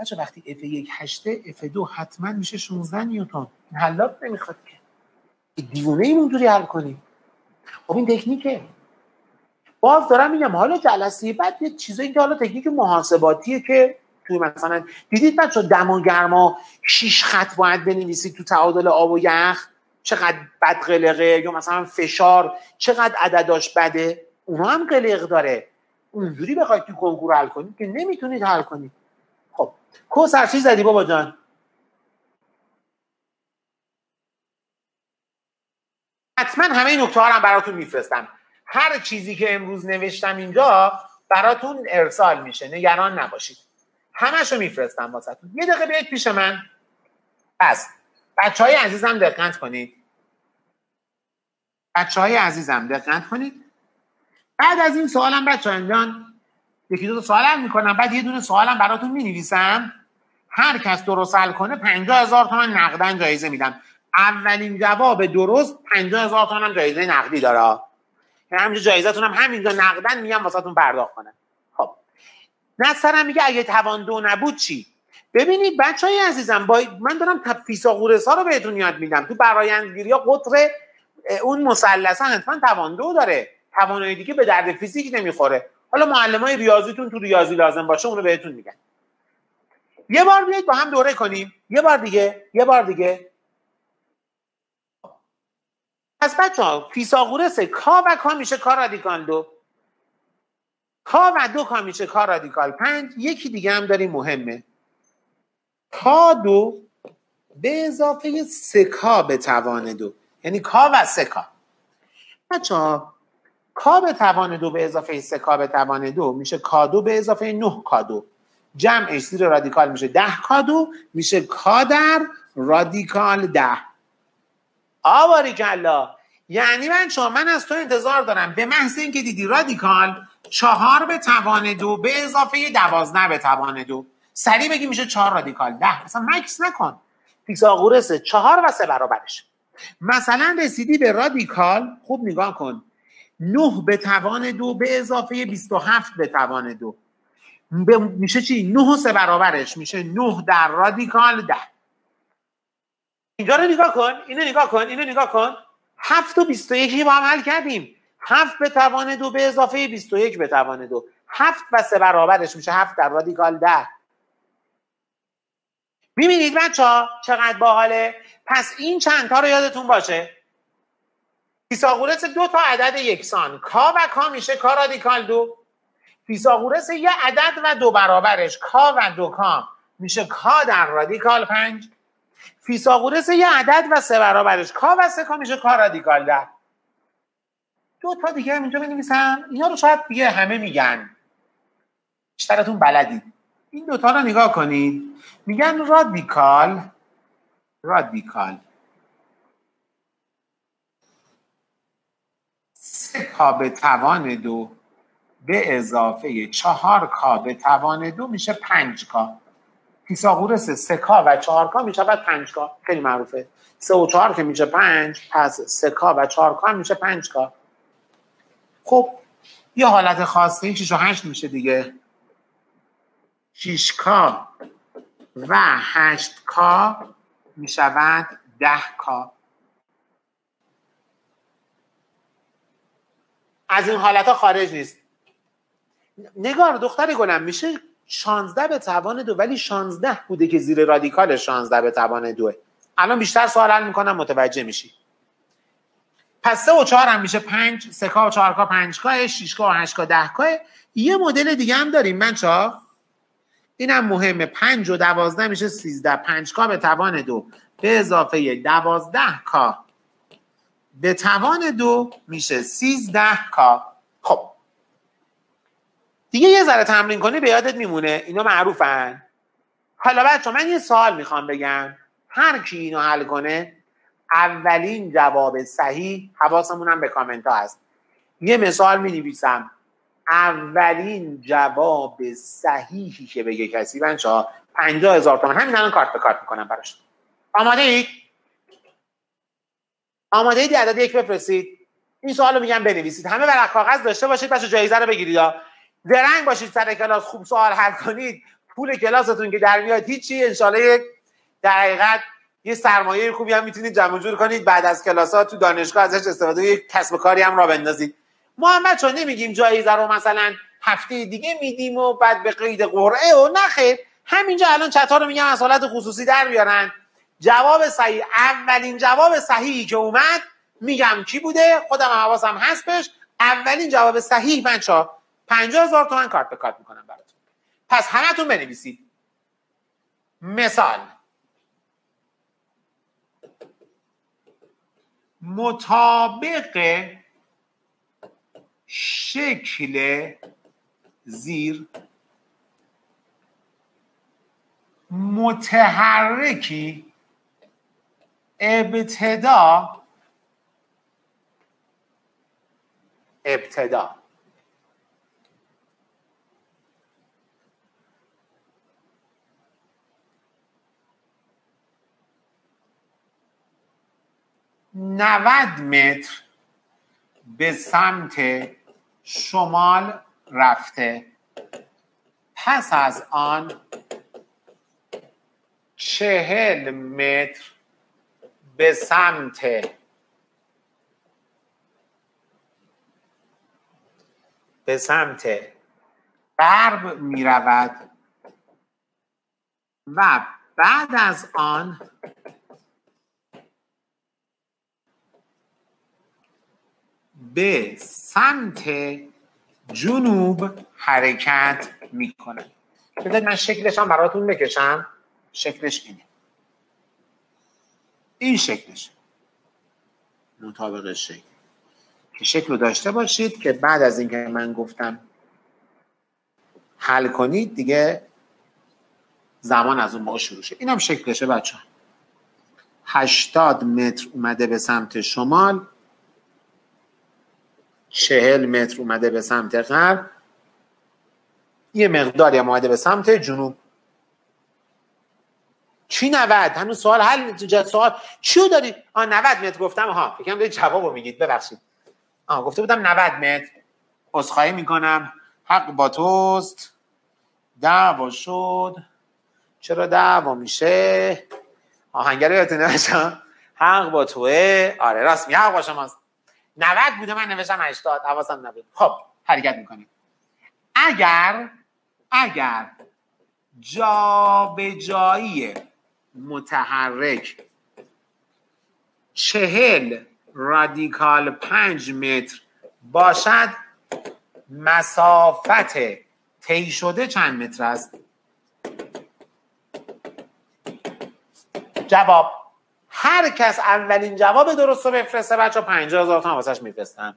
بچه وقتی F1 8 F2 حتما میشه 16 نیوتن. حلات نمی‌خواد که. دیوونه ای اونجوری حل کنیم خب این تکنیکه. باز دارم میگم حالا جلسه بعد یه چیزایی که حالا تکنیک محاسباتیه که توی مثلا دیدید بچه دما و گرما شیش خط باید بنویسید تو تعادل آب و یخ چقدر بد قلقه یا مثلا فشار چقدر عدداش بده؟ اونا هم قلق داره. اونجوری بخواید تو کنکور حل کنید که نمی‌تونید حل کنید کو چی زدی بابا جان. حتما همه این نکته هم براتون میفرستم. هر چیزی که امروز نوشتم اینجا براتون ارسال میشه. نگران نباشید. همشو میفرستم واسهتون. یه دقیقه بیاید پیش من. پس بچه های عزیزم دقت کنید. بچه های عزیزم دقت کنید. بعد از این سوالم بچه جان یکی دو سوالم می‌کنم. بعد یه دونه سوالم براتون می‌نویسم. هر کس درست حل کنه 50 هزار تومن نقدن جایزه میدم. اولین جواب درست 50 هزار تومن هم جایزه نقدی داره. یعنی همینجا جایزتون هم همینجا نقدن میگم واسهتون پرداخت کنم. نصرم میگه اگه توان دو نبود چی؟ ببینید بچه های عزیزم با من دارم فیثاغورس ها رو بهتون یاد میدم. تو برایندگیری ها قطر اون مثلث حتما توان دو داره. توان‌های دیگه به درد فیزیک نمی‌خوره. حالا معلم های ریاضیتون تو ریاضی لازم باشه اونو بهتون میگن. یه بار بیایید با هم دوره کنیم. یه بار دیگه یه بار دیگه. پس بچه ها فیثاغورس کا و کا میشه کا رادیکال دو. کا و دو کا میشه کا رادیکال پنج. یکی دیگه هم داریم مهمه. کا دو به اضافه سه کا به توان دو. یعنی کا و سه کا بچه ها کا به توان دو به اضافه سه کا به توان دو میشه کا دو به اضافه نه کا دو جمعش زیر رادیکال میشه ده کا دو میشه کا در رادیکال ده. آباریکلا یعنی من شما من از تو انتظار دارم به محض اینکه دیدی رادیکال چهار به توان دو به اضافه دوازده به توان دو. سریع بگی میشه چهار رادیکال ده. مثلا مکث نکن. فیثاغورس چهار و سه برابرش. مثلا رسیدی به رادیکال خوب نگاه کن. نه به توان دو به اضافه 27 به توان دو. میشه چی؟ نه و سه برابرش میشه. نه در رادیکال ده. اینجا رو نگاه کن اینو نگاه کن اینو نگاه کن. هفت و بیست و یکی با هم حل کردیم. هفت به توان دو به اضافه 21 به توان دو. هفت و سه برابرش میشه. هفت در رادیکال ده. می‌بینید بچه ها چقدر باحاله؟ پس این چند تا رو یادتون باشه. فیثاغورس دو تا عدد یکسان. کا و کا میشه؟ کا رادیکال دو. فیثاغورس یه عدد و دو برابرش. کا و دو کا. میشه کا در رادیکال پنج. فیثاغورس یه عدد و سه برابرش. کا و سه کا میشه کا رادیکال ده. دو تا دیگه هم اینجا بنویسم. اینا رو شاید دیگه همه میگن. بیشترتون بلدید. این دوتا رو نگاه کنید. میگن رادیکال. رادیکال. سه کا به توان دو. به اضافه چهار کا به توان دو میشه پنج کا. فیساغورس سه کا و چهار کا میشه بعد پنج کا. خیلی معروفه. سه و چهار که میشه پنج پس سه کا و چهار کا میشه پنج کا. خب یه حالت خاصه 6 و 8 میشه دیگه. 6 کا و 8 کا می‌شود 10 کا. از این حالت ها خارج نیست. نگار دختر گلم میشه 16 به توان دو ولی 16 بوده که زیر رادیکال 16 به توان دوه الان بیشتر سوال حل می‌کنم متوجه میشی. پس سه و چهار هم میشه پنج سه کا و چهار کا پنج کا شیش کا و هشت کا ده کا. یه مدل دیگه هم داریم من چا اینم مهمه. پنج و دوازده میشه سیزده. پنج کا به توان دو. به اضافه دوازده کا. به توان دو میشه سیزده کا خب. دیگه یه ذره تمرین کنی به یادت میمونه. اینا معروفن. حالا بچه من یه سوال می‌خوام بگم. هر کی اینو حل کنه اولین جواب صحیح حواسمون هم به کامنت ها هست. یه مثال می نویسم اولین جواب صحیحی که بگه کسی. بچه ها پنجاه هزار تومن همین الان کارت به کارت می‌کنم براش. آماده اید؟ آماده اید عدد یک بفرستید. این سوال رو میگم بنویسید. همه ورق کاغذ داشته باشید بچه جایزه رو بگیرید. درنگ باشید سر کلاس خوب سوال حل کنید. پول کلاستون که در میاد هیچی انشالله در حقیقت یه سرمایه خوبی هم می‌تونید جمع جور کنید. بعد از کلاس تو دانشگاه ازش استفاده یک کسب کاری هم را بندازید. محمد چون نمیگیم جایزه رو مثلا هفته دیگه میدیم و بعد به قید قرعه و نخیر همینجا الان رو میگم از حالت خصوصی در بیارن. جواب صحیح اولین جواب صحیحی که اومد میگم کی بوده؟ خودم حواسم هست بهش اولین جواب صحیح من چا؟ 50000 تومن کارت به کارت می‌کنم براتون. پس همتون بنویسید. مثال. مطابق شکل زیر متحرکی ابتدا. ابتدا. نود متر به سمت شمال رفته. پس از آن چهل متر به سمت. به سمت. غرب می رود و بعد از آن به سمت جنوب حرکت می‌کنه بذارید من شکلش هم براتون بکشم. شکلش اینه. این شکلش. مطابق شکل. که شکل رو داشته باشید که بعد از اینکه من گفتم حل کنید دیگه زمان از اون موقع شروع شد اینم شکلشه بچه 80 متر اومده به سمت شمال چهل متر اومده به سمت غرب یه مقداری هم اومده به سمت جنوب. چی 90 هنوز سوال حل سوال. چیو داری؟ آ 90 متر گفتم. ها فکر کنم جوابو میگید. ببخشید. آ گفته بودم 90 متر. عذرخواهی می‌کنم. حق با توست. دعوا شد. چرا دعوا میشه؟ آهنگر یادتونه حق با توه. آره راست می حق با شماست. 90 بوده من نوشتم 80 حواسم نبود. خب حرکت می‌کنیم. اگر اگر جابجایی متحرک. چهل رادیکال پنج متر باشد مسافت طی شده چند متر است؟ جواب هر کس اولین جواب درست رو بفرسته بچه 50 هزار تومن واسش میفرستن.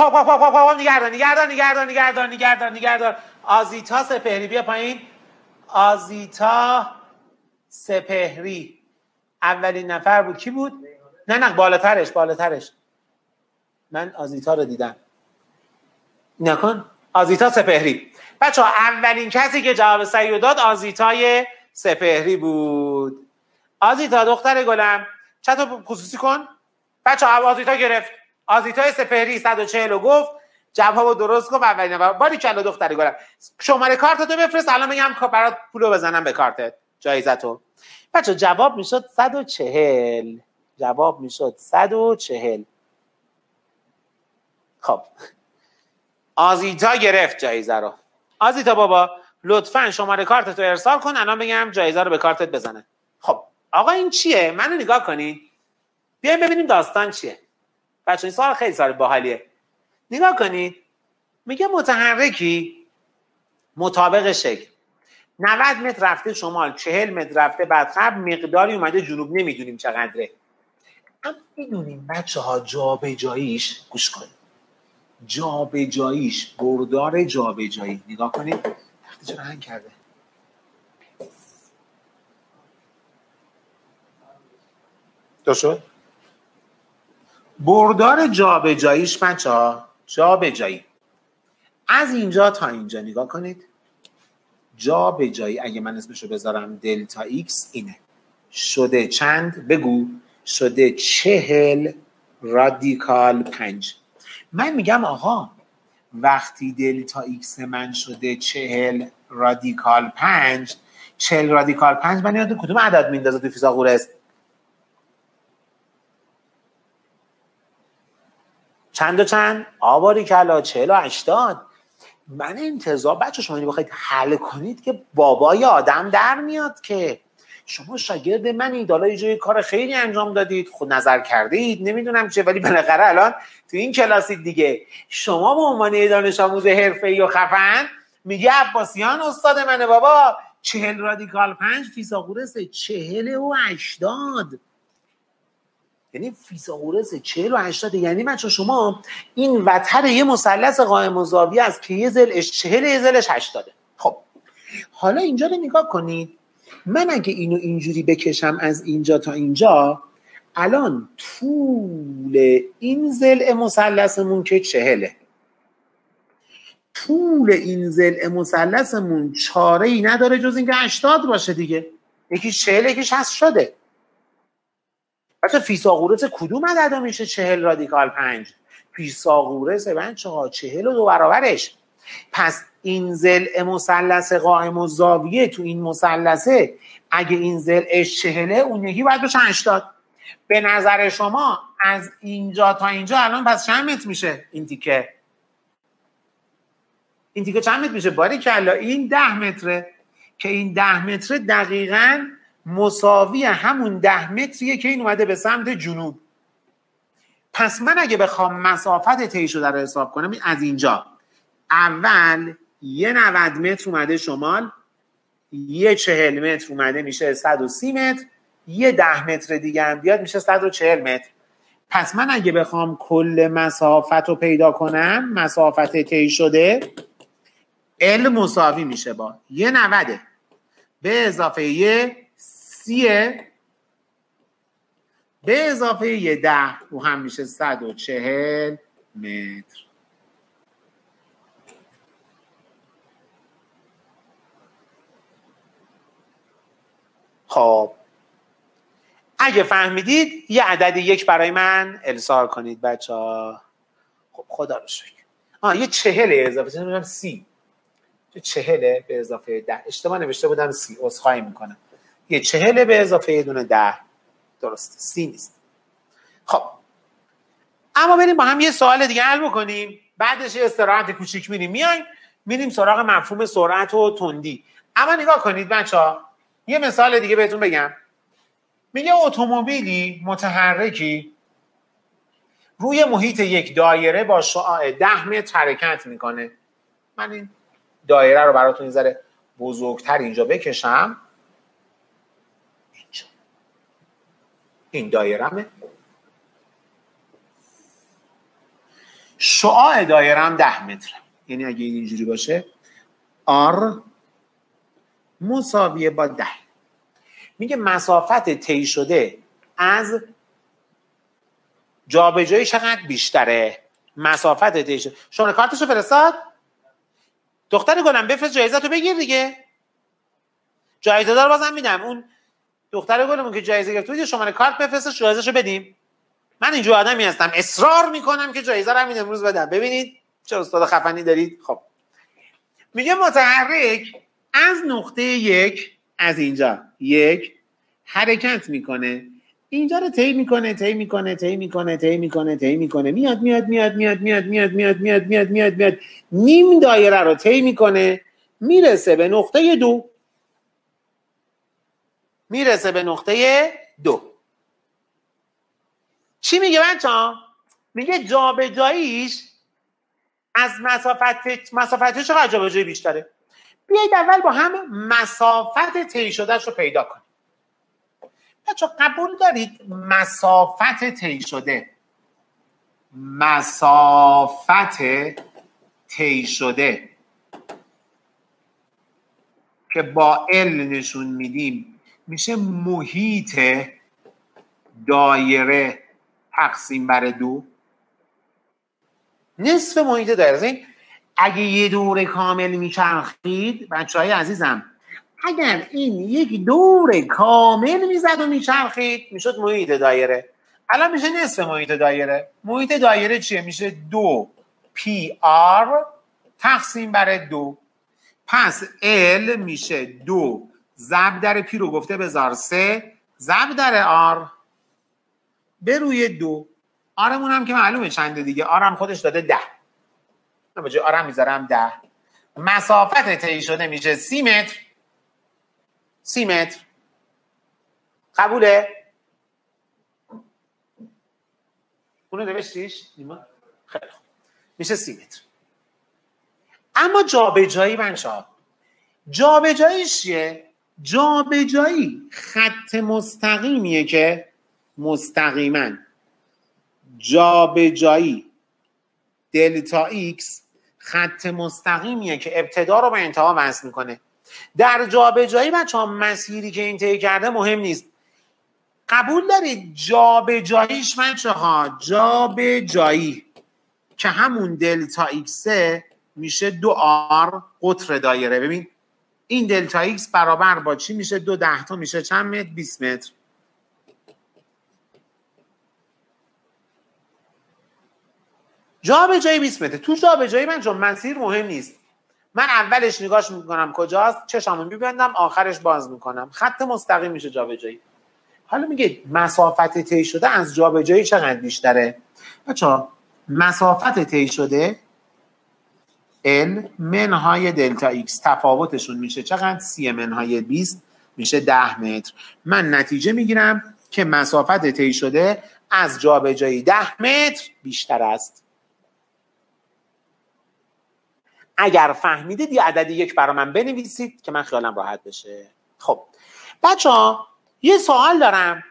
خب خب خب خب خب نگردان نگردان نگردان نگردان نگردان نگردان آزیتا سپهری بیا پایین. آزیتا سپهری. اولین نفر بود. کی بود؟ نه نه بالاترش بالاترش. من آزیتا رو دیدم. نکن. آزیتا سپهری. بچه اولین کسی که جواب صحیح داد آزیتای سپهری بود. آزیتا دختر گلم. چطور خصوصی کن. بچه آزیتا گرفت. آزیتای سپهری 140 گفت جواب درست گفت اولین نفر باری کلا دختر گلم. شماره کارت تو بفرست الان میگم برات پولو بزنم به کارتت جایزتو. بچه جواب می‌شد 140 جواب می‌شد 140 خب. آزیتا گرفت جایزه رو. آزیتا بابا لطفا شماره کارت تو ارسال کن الان بگم جایزه رو به کارتت بزنه. خب آقا این چیه؟ منو نگاه کنی. بیایم ببینیم داستان چیه. این سوال خیلی سال باحالیه. نگاه کنید میگه متحرکی مطابق شکل. 90 متر رفته شمال 40 متر رفته بعد غرب مقداری اومده جنوب نمی‌دونیم چقدره. اما می‌دونیم بچه ها جابجاییش گوش کنید. جابجاییش بردار جابجایی. نگاه کنید چرا هنگ کرده. تو شد؟ بردار جابجاییش بچه ها جابجایی. از اینجا تا اینجا نگاه کنید. جا به جایی اگه من اسمشو بذارم دلتا x اینه. شده چند؟ بگو. شده چهل رادیکال پنج. من میگم آقا وقتی دلتا ایکس من شده چهل رادیکال پنج چهل رادیکال پنج من یاد کدوم عدد میندازه تو فیثاغورس چند و چند؟ آ باریکلا چهل و هشتاد. من انتظار بچه شما بخواید حل کنید که بابای آدم در میاد که شما شاگرد من این دالا یه کار خیلی انجام دادید خود نظر کردید نمی‌دونم چه ولی بالاخره الان تو این کلاسید دیگه شما به عنوان دانش آموز حرفه‌ای و خفن میگه عباسیان استاد منه بابا. چهل رادیکال پنج فیساغورس چهل و هشتاد. یعنی فیثاغورس 40 و 80 یعنی بچه شما این وتر یه مثلث قائم و زاویه است که یه زلش 40 یه زلش 80 خب حالا اینجا رو نگاه کنید. من اگه اینو اینجوری بکشم از اینجا تا اینجا الان طول این زل مثلثمون که چهله. طول این زل مثلثمون چاره ای نداره جز اینکه 80 باشه دیگه. یکی 40 یکی 60 شده حتی فیساغورس کدوم عدد میشه چهل رادیکال پنج؟ فیساغورس من چهار چهل و دو برابرش. پس این زل مثلث قائم و زاویه تو این مثلثه اگه این زل اش چهله اون یکی باید بشه 80 به نظر شما از اینجا تا اینجا الان پس چند متر میشه این تیکه؟ این تیکه چند متر میشه؟ باری کلا این ده متره. که این ده متره دقیقاً مساوی همون ده متریه که این اومده به سمت جنوب. پس من اگه بخوام مسافت طی شده رو حساب کنم از اینجا. اول یه 90 متر اومده شمال یه چهل متر اومده میشه 130 متر یه ده متر دیگه هم بیاد میشه 140 متر. پس من اگه بخوام کل مسافت رو پیدا کنم مسافت طی شده ال مساوی میشه با یه 90 به اضافه یه سیه به اضافه یه ده رو هم میشه صد و چهل متر. خب. اگه فهمیدید یه عدد یک برای من ارسال کنید بچه ها. خب خدا رو شکر. آه یه چهل اضافه. چه سی. چه چهله به اضافه ده. اشتباه نوشته بودم سی. اصخایی می‌کنم. یه چهل به اضافه یه دونه ده. درست سی نیست. خب. اما بریم با هم یه سوال دیگه حل بکنیم. بعدش یه استراحت کوچیک میریم. میایم. میریم سراغ مفهوم سرعت و تندی. اما نگاه کنید بچه ها. یه مثال دیگه بهتون بگم. میگه اتومبیلی متحرکی روی محیط یک دایره با شعاع ده متر حرکت می‌کنه. من این دایره رو براتون ذره بزرگتر اینجا بکشم. این دایرمه شعاع دایرم ده متره. یعنی اگه این اینجوری باشه آر مساویه با ده. میگه مسافت طی شده از جابجایی چقدر بیشتره؟ مسافت طی شده. شما کارتشو فرستاد؟ دختر گلم بفرست جایزه رو بگیر دیگه. جایزه دار بازم میدم. اون دختر گلمون که جایزه گرفت بود شماره کارت بفرست جایزهشو بدیم من اینجور آدمی هستم اصرار می‌کنم که جایزه رو همین امروز بدم ببینید چه استاد خفنی دارید خب میگه متحرک از نقطه یک از اینجا یک حرکت می‌کنه اینجا رو طی می‌کنه طی می‌کنه طی می‌کنه طی می‌کنه طی می‌کنه میاد میاد میاد میاد میاد میاد میاد میاد میاد میاد میاد نیم دایره رو طی می‌کنه می‌رسه به نقطه دو می‌رسه به نقطه دو. چی میگه بچه میگه جابجاییش از مسافت مسافت چقدر جابجایی بیشتره؟ بیایید اول با هم مسافت طی شدهش رو پیدا کنیم. بچه قبول دارید مسافت طی شده؟ مسافت طی شده که با ال نشون میدیم میشه محیط دایره تقسیم بر دو؟ نصف محیط دایره. اگه یه دور کامل میچرخید بچه های عزیزم اگر این یک دور کامل می‌زد و میچرخید می‌شد محیط دایره. الان میشه نصف محیط دایره. محیط دایره چیه؟ میشه دو. پی آر تقسیم بر دو. پس ال میشه دو. ضرب در پی رو گفته بذار سه. ضرب در آر. به روی دو. آرمون هم که معلومه چنده دیگه. آرم خودش داده ده. من به آرم می‌ذارم ده. مسافت طی شده میشه سی متر. سی متر. قبوله؟ اونو نوشتیش؟ خیلی میشه سی متر. اما جابجایی بچه ها جابجاییش چیه؟ جابجایی. خط مستقیمیه که مستقیما جابجایی. دلتا ایکس خط مستقیمیه که ابتدا رو به انتها وصل می‌کنه. در جابجایی بچه ها مسیری که این طی کرده مهم نیست. قبول دارید جابجاییش بچه ها؟ جابجایی. که همون دلتا ایکسه میشه دو آر قطر دایره. ببین این دلتا ایکس برابر با چی میشه؟ دو ده تا میشه. چند متر؟ 20 متر. جا به جایی 20 متر. تو جا به جایی من چون مسیر مهم نیست. من اولش نگاش می‌کنم کجاست چشامو میبندم آخرش باز می‌کنم. خط مستقیم میشه جا به جایی حالا میگه مسافت طی شده از جا به جایی چقدر بیشتره؟ بچه مسافت طی شده L منهای دلتا X تفاوتشون میشه. چقدر؟ سی منهای 20 میشه 10 متر. من نتیجه می‌گیرم که مسافت طی شده از جابجایی 10 متر بیشتر است. اگر فهمیدید یه عدد یک برای من بنویسید که من خیالم راحت بشه. خب بچه ها یه سوال دارم.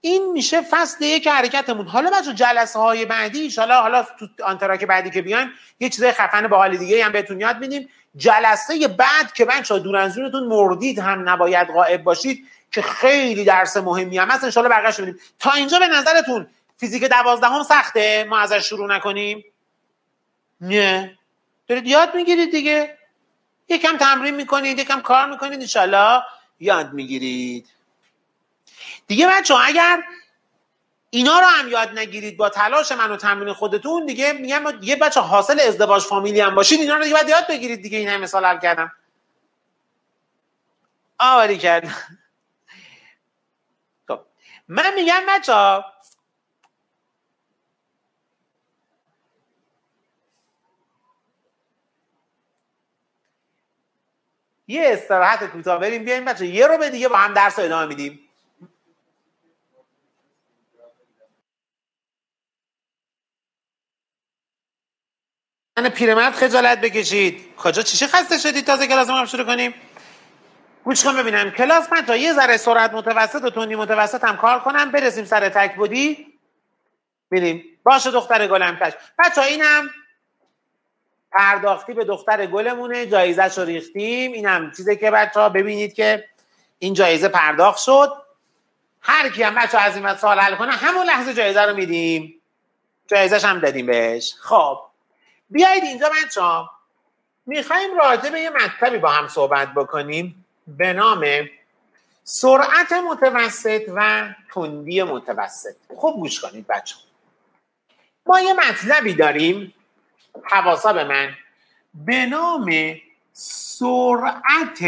این میشه فصل یک حرکتمون. حالا بچه جلسه های بعدی حالا حالا تو آنتراک بعدی که بیایم یه چیزای خفن با حال دیگه هم بهتون یاد میدیم. جلسه بعد که بچه دور از مردید هم نباید غائب باشید که خیلی درس مهمی هم هست. انشالله بقیش بدیم. تا اینجا به نظرتون فیزیک دوازدهم سخته؟ ما ازش شروع نکنیم. نه. دارید یاد می‌گیرید دیگه؟ یکم تمرین می‌کنید یکم کار می‌کنید انشالله یاد می‌گیرید. دیگه بچه اگر اینا رو هم یاد نگیرید با تلاش من و تمرین خودتون دیگه میگم یه بچه حاصل ازدواج فامیلی هم باشید اینا رو دیگه باید یاد بگیرید دیگه این همه مثال حل کردم. آوری کرد خب من میگم بچه یه استراحت کوتاه بریم بیایم بچه یه رو به دیگه با هم درس ادامه میدیم. من پیرمرد خجالت بکشید. کجا؟ چیشه خسته شدید؟ تازه کلاس هم شروع کنیم. گوش کن ببینم. کلاس من تا یه ذره سرعت متوسط و تندی متوسط هم کار کنم. برسیم سر تک بودی. ببینیم. باشه دختر گلم کش. بچه اینم پرداختی به دختر گلمونه. جایزه رو ریختیم. اینم چیزی که بچه ببینید که این جایزه پرداخت شد. هر کی هم بچه از این سال حل کنه همون لحظه جایزه رو میدیم. جایزش هم دادیم بهش. خب. بیایید اینجا بچه ها میخواییم راجع به یه مطلبی با هم صحبت بکنیم. به نام سرعت متوسط و تندی متوسط. خوب گوش کنید بچه ما یه مطلبی داریم. حواسا به من. به نام سرعت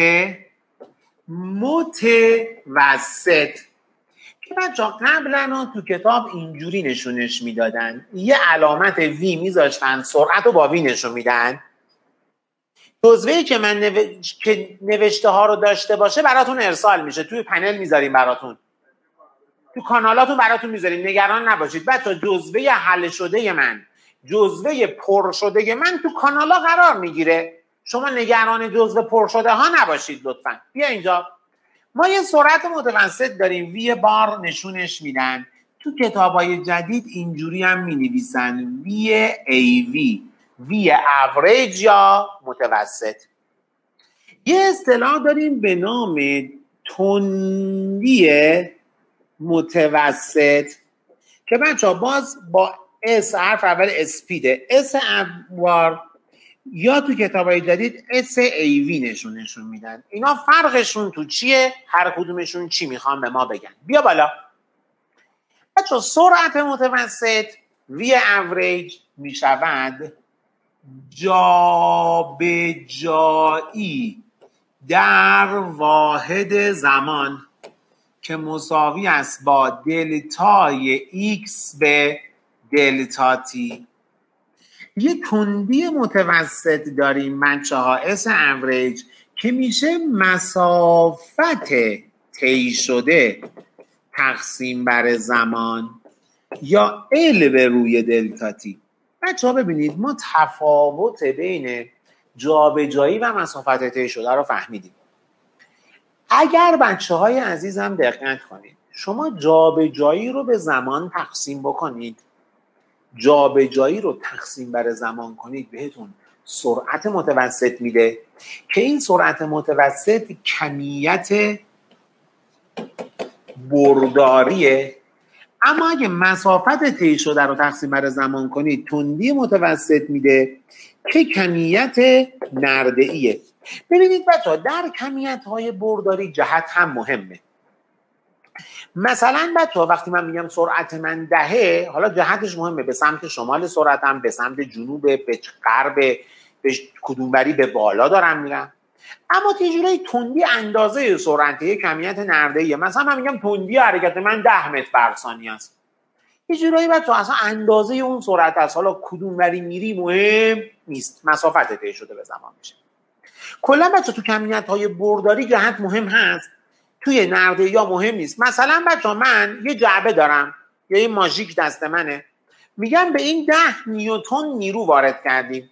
متوسط. بچه قبلا تو کتاب اینجوری نشونش می‌دادن. یه علامت وی میذاشتن سرعت رو با وی نشون میدن. جزوه که من نو... که نوشته ها رو داشته باشه براتون ارسال میشه. توی پنل می‌ذاریم براتون. تو کانالاتون براتون می‌ذاریم. نگران نباشید. بچه جزوه حل شده من جزوه پرشده من تو کانالا قرار می‌گیره. شما نگران جزوه پرشده ها نباشید لطفا. بیا اینجا. ما یه سرعت متوسط داریم. وی بار نشونش میدن. تو کتاب های جدید اینجوری هم می نویسن وی ای وی وی اوریج یا متوسط. یه اصطلاح داریم به نام تندی متوسط که بچه باز با S حرف اول speed ه. S average یا تو کتاب های جدید S av نشون میدن. اینا فرقشون تو چیه؟ هر کدومشون چی می‌خوام به ما بگن. بیا بالا. بچه سرعت متوسط وی اوریج می‌شود جایی در واحد زمان که مساوی است با دلتای x به دلتا تی یه تندی متوسط داریم بچه ها اس اوریج که میشه مسافت طی شده تقسیم بر زمان یا ال به روی دلتا تی بچه ها ببینید ما تفاوت بین جابجایی و مسافت طی شده رو فهمیدیم. اگر بچه های عزیزم دقت کنید شما جابجایی رو به زمان تقسیم بکنید. جابجایی رو تقسیم بر زمان کنید بهتون سرعت متوسط میده. که این سرعت متوسط کمیت برداریه. اما اگه مسافت طی شده رو تقسیم بر زمان کنید تندی متوسط میده که کمیت نردعیه ببینید بچه در کمیت های برداری جهت هم مهمه. مثلا بچه وقتی من میگم سرعت من دهه حالا جهتش مهمه. به سمت شمال سرعتم به سمت جنوب به غرب به کدومبری به بالا دارم میرم. اما تیجوری تندی اندازه سرعت یک کمیت نرده مثلا من میگم تندی حرکت من ده متر بر ثانیه است. یه جورایی بچه اصلا اندازه اون سرعت است. حالا کدوم وری میری مهم نیست. مسافت طی شده به زمان میشه. کلا بچه تو کمیت های برداری جهت مهم هست. توی نرده یا مهم نیست. مثلا بچه من یه جعبه دارم. یا یه ماژیک دست منه. میگم به این ده نیوتون نیرو وارد کردیم.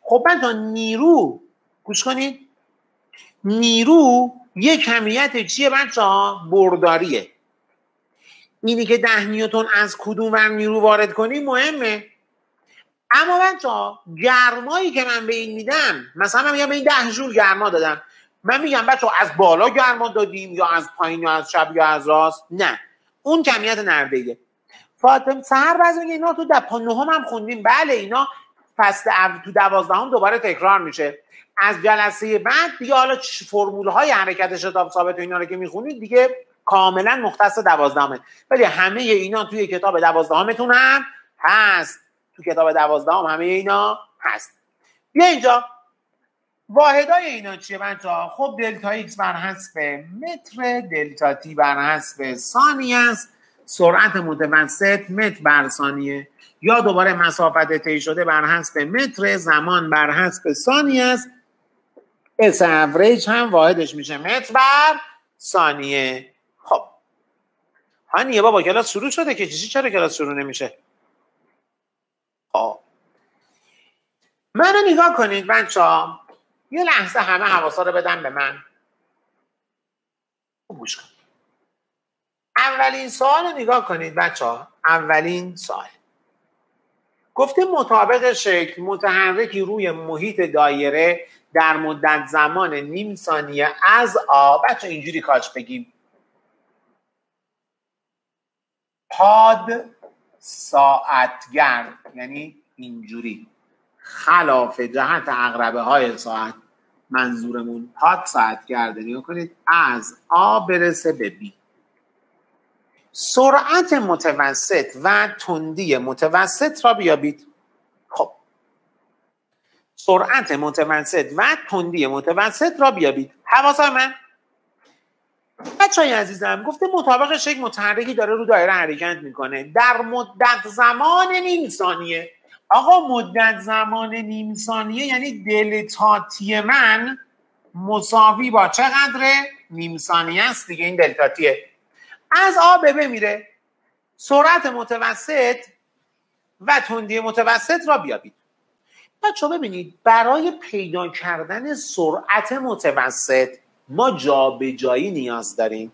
خب بچه نیرو گوش کنید نیرو یه کمیت چیه بچه ها برداریه. اینی که ده نیوتون از کدوم ور نیرو وارد کنیم مهمه. اما بچه ها گرمایی که من به این میدم مثلا من میگم به این ده جول گرما دادم. من میگم بچه از بالا گرما دادیم یا از پایین یا از شب یا از راست؟ نه. اون کمیت نردهیه فاطم سهر بعضی میگه اینا تو دپا نهم هم خوندیم. بله اینا فصل تو دوازدهم دوباره تکرار میشه. از جلسه بعد دیگه حالا فرمول های حرکت شتاب ثابت و اینا رو که می‌خونید دیگه کاملا مختص دوازدهمه. ولی همه اینا توی کتاب دوازدهمتون هم هست. تو کتاب دوازدهم همه اینا هست. بیا اینجا. واحدای اینا چیه بچه خب دلتا ایکس بر حسب متر دلتا تی بر حسب ثانیه است. سرعت متوسط متر بر ثانیه. یا دوباره مسافت طی شده بر حسب متر زمان بر حسب ثانیه است. S average هم واحدش میشه متر بر ثانیه. خب. هانیه بابا کلاس شروع شده که چیزی چرا کلاس شروع نمیشه؟ خب. منو نگاه کنید بچه ها یه لحظه همه حواسا رو بدن به من. گوش کن. اولین سوال رو نگاه کنید بچه ها. اولین سوال. گفته مطابق شکل متحرکی روی محیط دایره در مدت زمان نیم ثانیه از آ بچه اینجوری کاش بگیم. پاد ساعتگر یعنی اینجوری. خلاف جهت اقربه های ساعت منظورمون پاد ساعت کرده. نگاه کنید از آ برسه به بی. سرعت متوسط و تندی متوسط را بیابید. خب. سرعت متوسط و تندی متوسط را بیابید. حواس من؟ بچه های عزیزم گفته مطابقش یک متحرکی داره رو دایره حرکت می‌کنه. در مدت زمان نیم ثانیه. آقا مدت زمان نیم ثانیه یعنی دلتاتی من مساوی با چقدره؟ نیم ثانیه است دیگه این دلتاتیه از آ به میره. سرعت متوسط و تندی متوسط را بیابید. بچه ببینید برای پیدا کردن سرعت متوسط ما جابجایی نیاز داریم.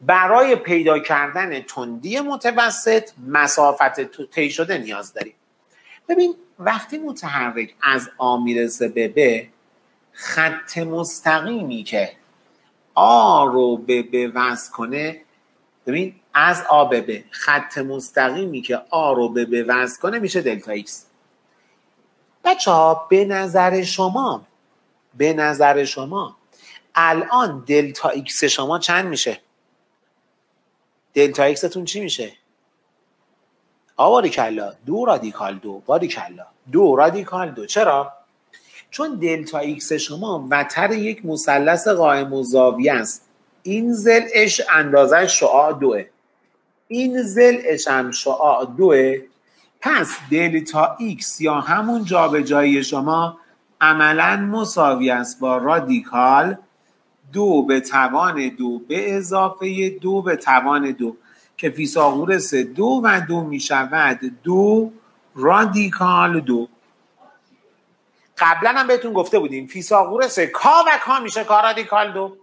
برای پیدا کردن تندی متوسط مسافت طی شده نیاز داریم. ببین وقتی متحرک از آ می‌رسه به ب خط مستقیمی که آ رو به ب وصل کنه ببین از آ به ب خط مستقیمی که آ رو به ب وصل کنه میشه دلتا ایکس. بچه ها به نظر شما به نظر شما الان دلتا ایکس شما چند میشه؟ دلتا ایکستون چی میشه؟ آ باریکلا دو رادیکال دو باریکلا دو رادیکال دو. چرا؟ چون دلتا ایکس شما وتر یک مثلث قائم‌الزاویه است. این ضلعش اندازه شعاع دوه. این ضلعش هم شعاع دوه. پس دلتا ایکس یا همون جابجایی شما عملا مساوی است با رادیکال دو به توان دو به اضافه دو به توان دو. که فیثاغورس دو و دو می شود دو رادیکال دو. قبلا هم بهتون گفته بودیم فیثاغورس کا و کا میشه کا رادیکال دو.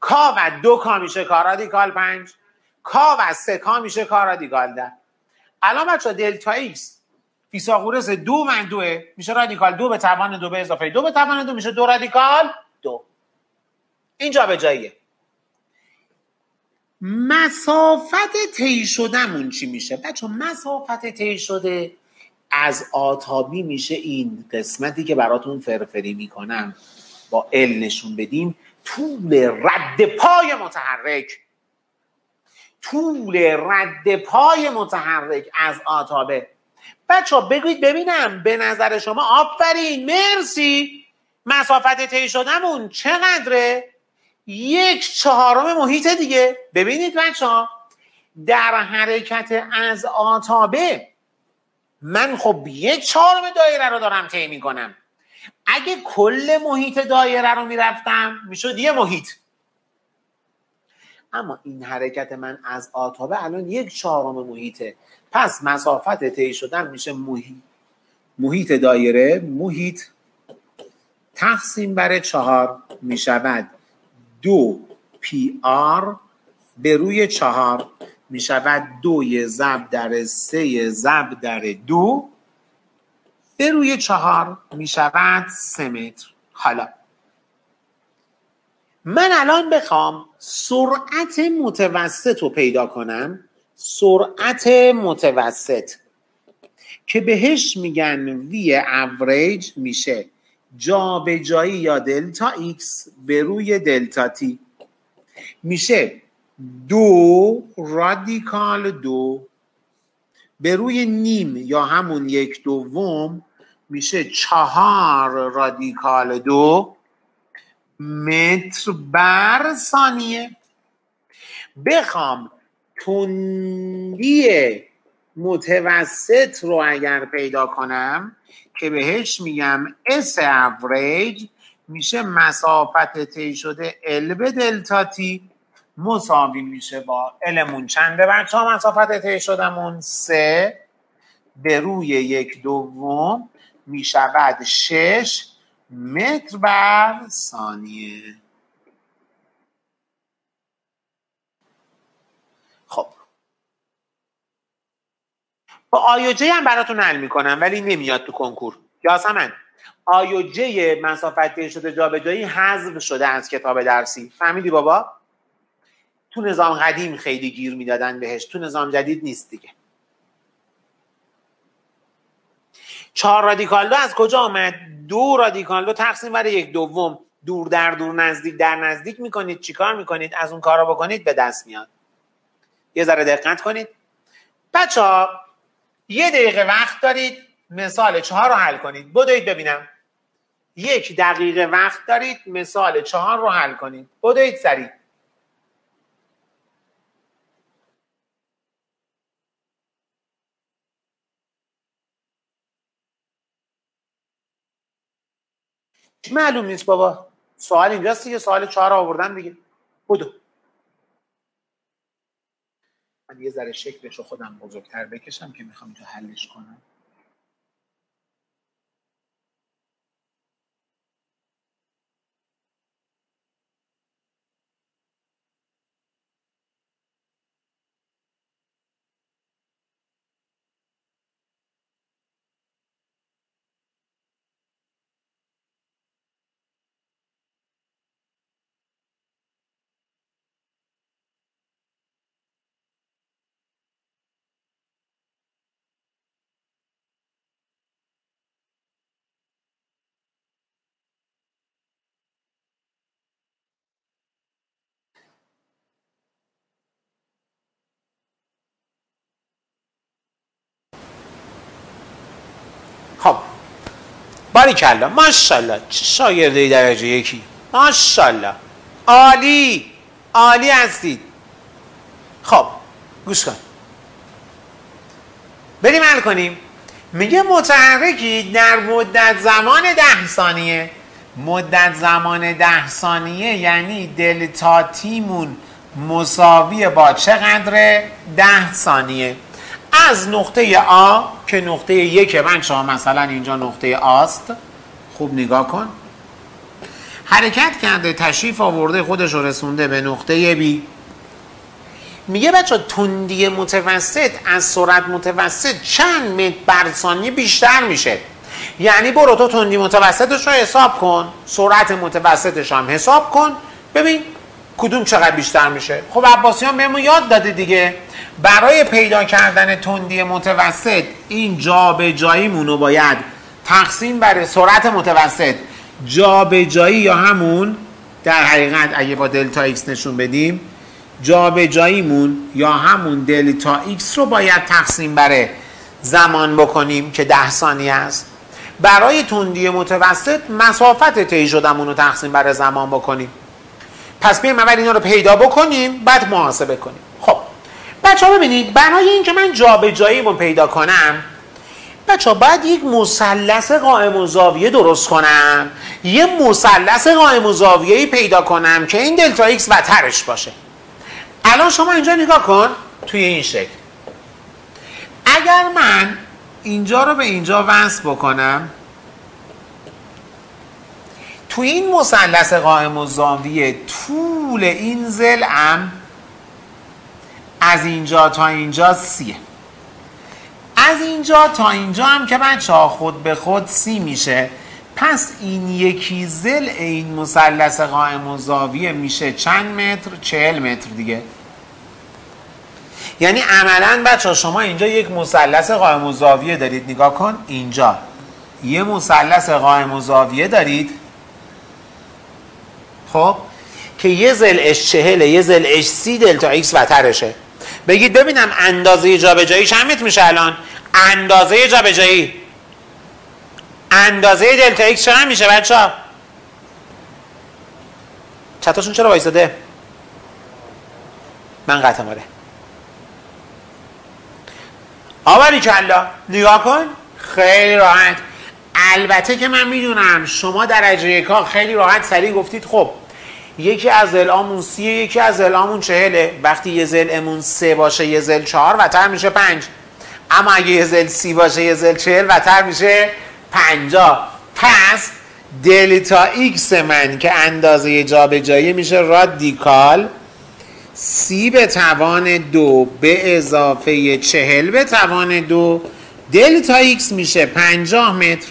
کا و دو کا میشه کا رادیکال پنج. کا و سه کا میشه کا رادیکال ده. الان بچه دلتا ایکس فیثاغورس دو و دوه میشه رادیکال دو به توان دو به اضافه دو به توان دو میشه دو رادیکال دو. این جابجاییه مسافت طی شدهمون چی میشه؟ بچه مسافت طی شده از آتابی میشه این قسمتی که براتون فرفری می‌کنم. با ال نشون بدیم. طول رد پای متحرک. طول رد پای متحرک از آتابه. بچه بگوید ببینم. به نظر شما آفرین. مرسی. مسافت طی شدهمون چقدره؟ یک چهارم محیط دیگه. ببینید بچه ها در حرکت از آتابه من خب یک چهارم دایره رو دارم طی می‌کنم. اگه کل محیط دایره رو می‌رفتم می‌شد یه محیط. اما این حرکت من از آتابه الان یک چهارم محیطه. پس مسافت طی شدن میشه محیط محیط دایره محیط تقسیم بر چهار می‌شود. دو پی آر به روی چهار می شود دوی زب در سه زب در دو. به روی چهار می شود سه متر. حالا من الان بخوام سرعت متوسط رو پیدا کنم. سرعت متوسط که بهش میگن وی اوریج میشه. جابجایی یا دلتا ایکس به روی دلتا تی میشه دو رادیکال دو به روی نیم یا همون یک دوم میشه چهار رادیکال دو متر بر ثانیه. بخوام تندی متوسط رو اگر پیدا کنم که بهش میگم اس اوریج میشه مسافت طی شده ال به دلتا تی مساوی میشه با المون چنده بچه ها مسافت طی شدمون سه. به روی یک دوم می‌شود شش متر بر ثانیه خب با آیوجه هم براتون حل می‌کنم ولی نمیاد تو کنکور. یاسمن آیوجه مسافت شده جابجایی حذف شده از کتاب درسی. فهمیدی بابا؟ تو نظام قدیم خیلی گیر می‌دادن بهش. تو نظام جدید نیست دیگه. چهار رادیکال دو از کجا آمد دو رادیکال دو تقسیم بر یک دوم. دور در دور نزدیک در نزدیک می‌کنید. چیکار می‌کنید؟ از اون کارا بکنید به دست میاد. یه ذره دقت کنید. بچه ها یه دقیقه وقت دارید مثال چهار رو حل کنید. بدوید ببینم. یک دقیقه وقت دارید مثال چهار رو حل کنید. بدوید سریع. معلوم نیست بابا. سوال اینجاست دیگه. سوال چهار آوردن دیگه. بدو. یه ذره شکلش رو خودم بزرگتر بکشم که می‌خوام اینجا حلش کنم. خب. باریکلا ماشاءالله چه شاگرده درجه یکی؟ ماشاءالله. عالی عالی هستید. خب گوش کن. بریم حل کنیم. میگه متحرکی در مدت زمان ده ثانیه. مدت زمان ده ثانیه یعنی دلتا تیمون مساوی با چقدر ده ثانیه. از نقطه آ که نقطه یک بچه ها مثلا اینجا نقطه آست. خوب نگاه کن. حرکت کرده تشریف آورده خودش رو رسونده به نقطه بی میگه بچه تندی متوسط از سرعت متوسط چند متر بر ثانیه بیشتر میشه. یعنی برو تو تندی متوسطش رو حساب کن. سرعت متوسطش هم حساب کن. ببین کدوم چقدر بیشتر میشه؟ خب عباسیان بهمون یاد داده دیگه. برای پیدا کردن تندی متوسط این جابجاییمون رو باید تقسیم بر سرعت متوسط. جابجایی یا همون در حقیقت اگه با دلتا ایکس نشون بدیم جابجاییمون یا همون دلتا ایکس رو باید تقسیم بر زمان بکنیم که ده ثانیه است. برای تندی متوسط مسافت طی شدمون رو تقسیم بر زمان بکنیم. پس بیایم اول اینا رو پیدا بکنیم بعد محاسبه کنیم. خب بچه ها ببینید برای اینکه من جابجایی رو پیدا کنم بچه ها باید یک مثلث قائم‌الزاویه درست کنم یه مثلث قائم‌الزاویه پیدا کنم که این دلتا ایکس وترش باشه. الان شما اینجا نگاه کن توی این شکل. اگر من اینجا رو به اینجا وصل بکنم تو این مثلث قائم و زاویه طول این ضلعم از اینجا تا اینجا سیه. از اینجا تا اینجا هم که بچه ها خود به خود سی میشه. پس این یکی زل این مثلث قائم و زاویه میشه چند متر؟ چهل متر دیگه. یعنی عملا بچه شما اینجا یک مثلث قائم و زاویه دارید. نگاه کن اینجا. یه مثلث قائم و زاویه دارید. خب که یه زل اش چهله یه زل اش سی دلتا ایکس وترشه بگید ببینم اندازه جابجایی چند میشه الان؟ اندازه جابجایی. اندازه دلتا ایکس چقدر میشه بچه ها چطورشون چرا وایساده؟ من قطع ماره. آوری کلا نگاه کن. خیلی راحت. البته که من می‌دونم شما درجه یکا خیلی راحت سریع گفتید خب یکی از ضلعامون سیه یکی از ضلعامون چهله. وقتی یه ضلعمون سه باشه یه ضلع چهار وتر میشه پنج. اما اگه یه ضلع سی باشه یه ضلع چهل وتر میشه پنجا. پس دلتا ایکس من که اندازه جابجایی میشه رادیکال سی به توان دو به اضافه چهل به توان دو. دلتا ایکس میشه پنجاه متر.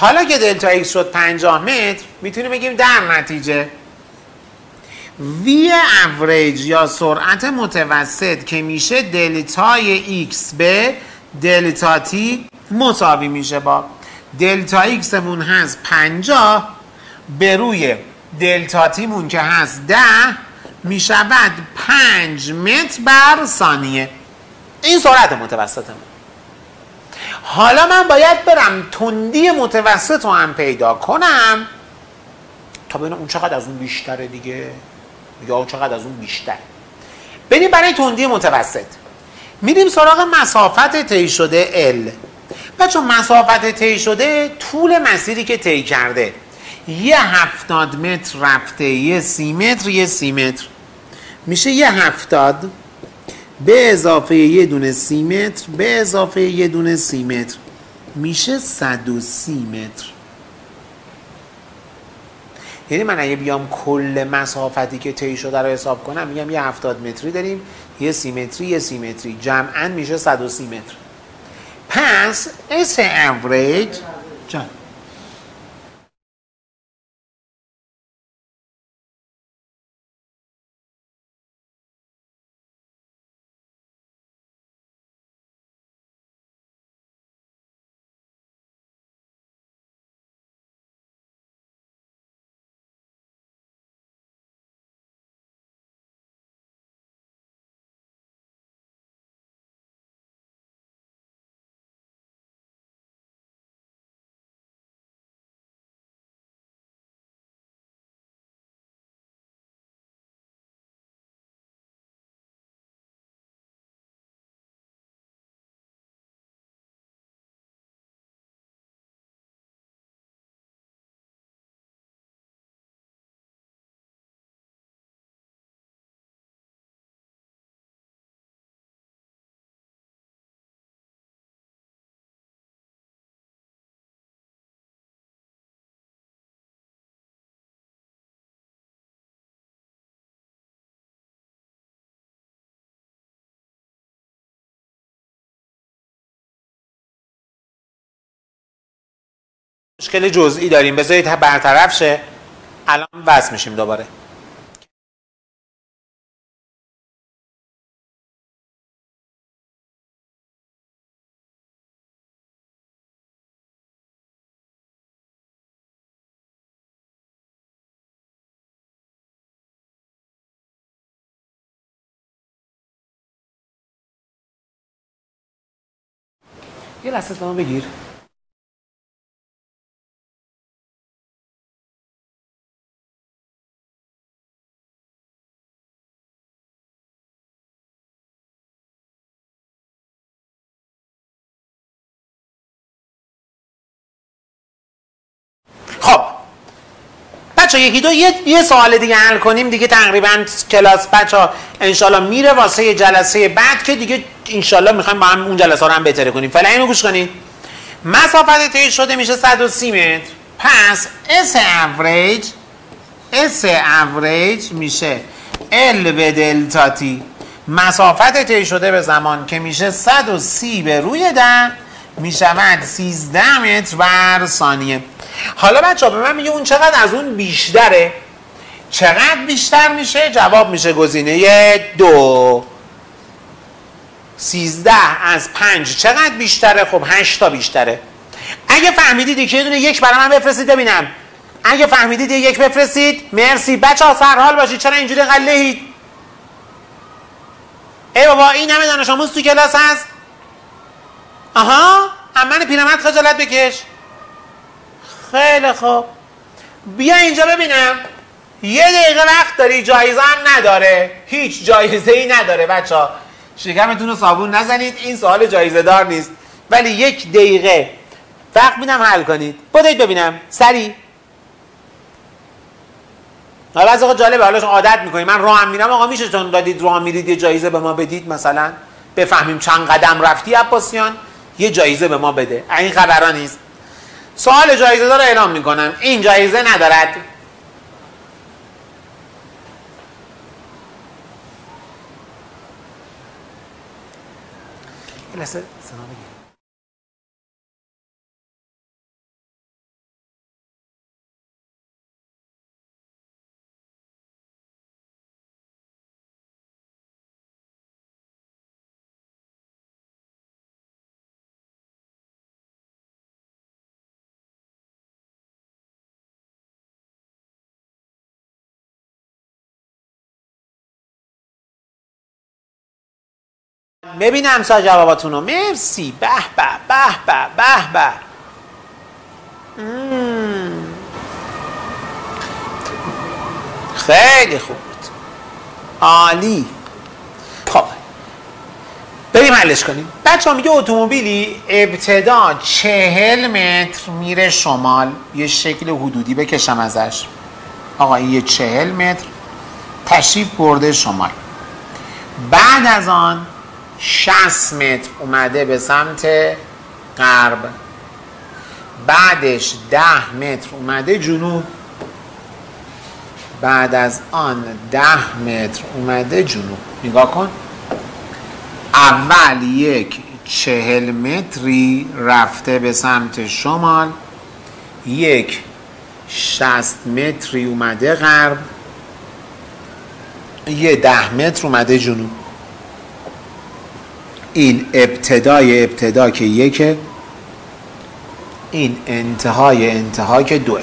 حالا که دلتا ایکس شد 50 متر می‌تونیم بگیم در نتیجه. وی اوریج یا سرعت متوسط که میشه دلتای ایکس به دلتا تی مساوی میشه با. دلتا ایکس مون هست 50 به روی دلتا تیمون که هست 10 می‌شود 5 متر بر ثانیه. این سرعت متوسطمون. حالا من باید برم تندی متوسط رو هم پیدا کنم. تا ببینم اون چقدر از اون بیشتره دیگه یا اون چقدر از اون بیشتر بریم برای تندی متوسط. میریم سراغ مسافت طی شده L. بچه مسافت طی شده طول مسیری که طی کرده. یه هفتاد متر رفته یه سی متر یه سی متر. میشه یه هفتاد به اضافه یه دونه سی متر به اضافه یه دونه سی متر. میشه صد و سی متر. یعنی من اگه بیام کل مسافتی که طی شده رو حساب کنم میگم یه هفتاد متری داریم یه سی متری یه سی متری. جمعا میشه صد و سی متر. پس S average جان. مشکل جزئی داریم. بذارید برطرف شه. الان بس میشیم دوباره. یه لحظه بگیر. بچه یکی دو یه, یه سوال دیگه حل کنیم. دیگه تقریبا کلاس بچه ها انشالله میره واسه جلسه بعد که دیگه انشالله می‌خوایم با هم اون جلسه رو هم بهتره کنیم. فعلا اینو گوش کنید. مسافت طی شده میشه 130 متر. پس S average S average میشه ال به دلتا تی مسافت طی شده به زمان که میشه 130 به روی ده می‌شود 13 متر بر ثانیه. حالا بچه به من میگه اون چقدر از اون بیشتره؟ چقدر بیشتر میشه؟ جواب میشه گزینه دو. سیزده از پنج. چقدر بیشتره؟ خب هشت تا بیشتره. اگه فهمیدید یه دونه یک برای من بفرستید ببینم. اگه فهمیدید یک بفرستید مرسی. بچه ها سرحال باشید. چرا اینجوری قلهید ای بابا این همه دانش آموز تو کلاس هست؟ آها؟ امن پیرمرد خجالت بکش. خیلی خوب. بیا اینجا ببینم. یه دقیقه وقت داری جایزه هم نداره. هیچ جایزه ای نداره بچه ها. شکمتون رو صابون نزنید این سوال جایزه دار نیست. ولی یک دقیقه. وقت میدم حل کنید. بدید ببینم. سری. حالا از آقا جالبه حالا عادت می‌کنید. من راه میرم. آقا میشه چون دادید راه میرید یه جایزه به ما بدید مثلا؟ بفهمیم چند قدم رفتی عباسیان. یه جایزه به ما بده. این خبران نیست. سوال جایزه دار اعلام می‌کنم. این جایزه ندارد. ببینم سا جواباتون رو مرسی. به به به به به به. خیلی خوب بود. عالی. خب. بریم حلش کنیم. بچه ها میگه اتومبیلی ابتدا چهل متر میره شمال. یه شکل حدودی بکشم ازش. آقا یه چهل متر تشریف برده شمال. بعد از آن 60 متر اومده به سمت غرب. بعدش 10 متر اومده جنوب. بعد از آن 10 متر اومده جنوب. نگاه کن. اول یک چهل متری رفته به سمت شمال. یک شست متری اومده غرب. یه ده متر اومده جنوب. این ابتدای ابتدا که یکه این انتهای انتها که دوه.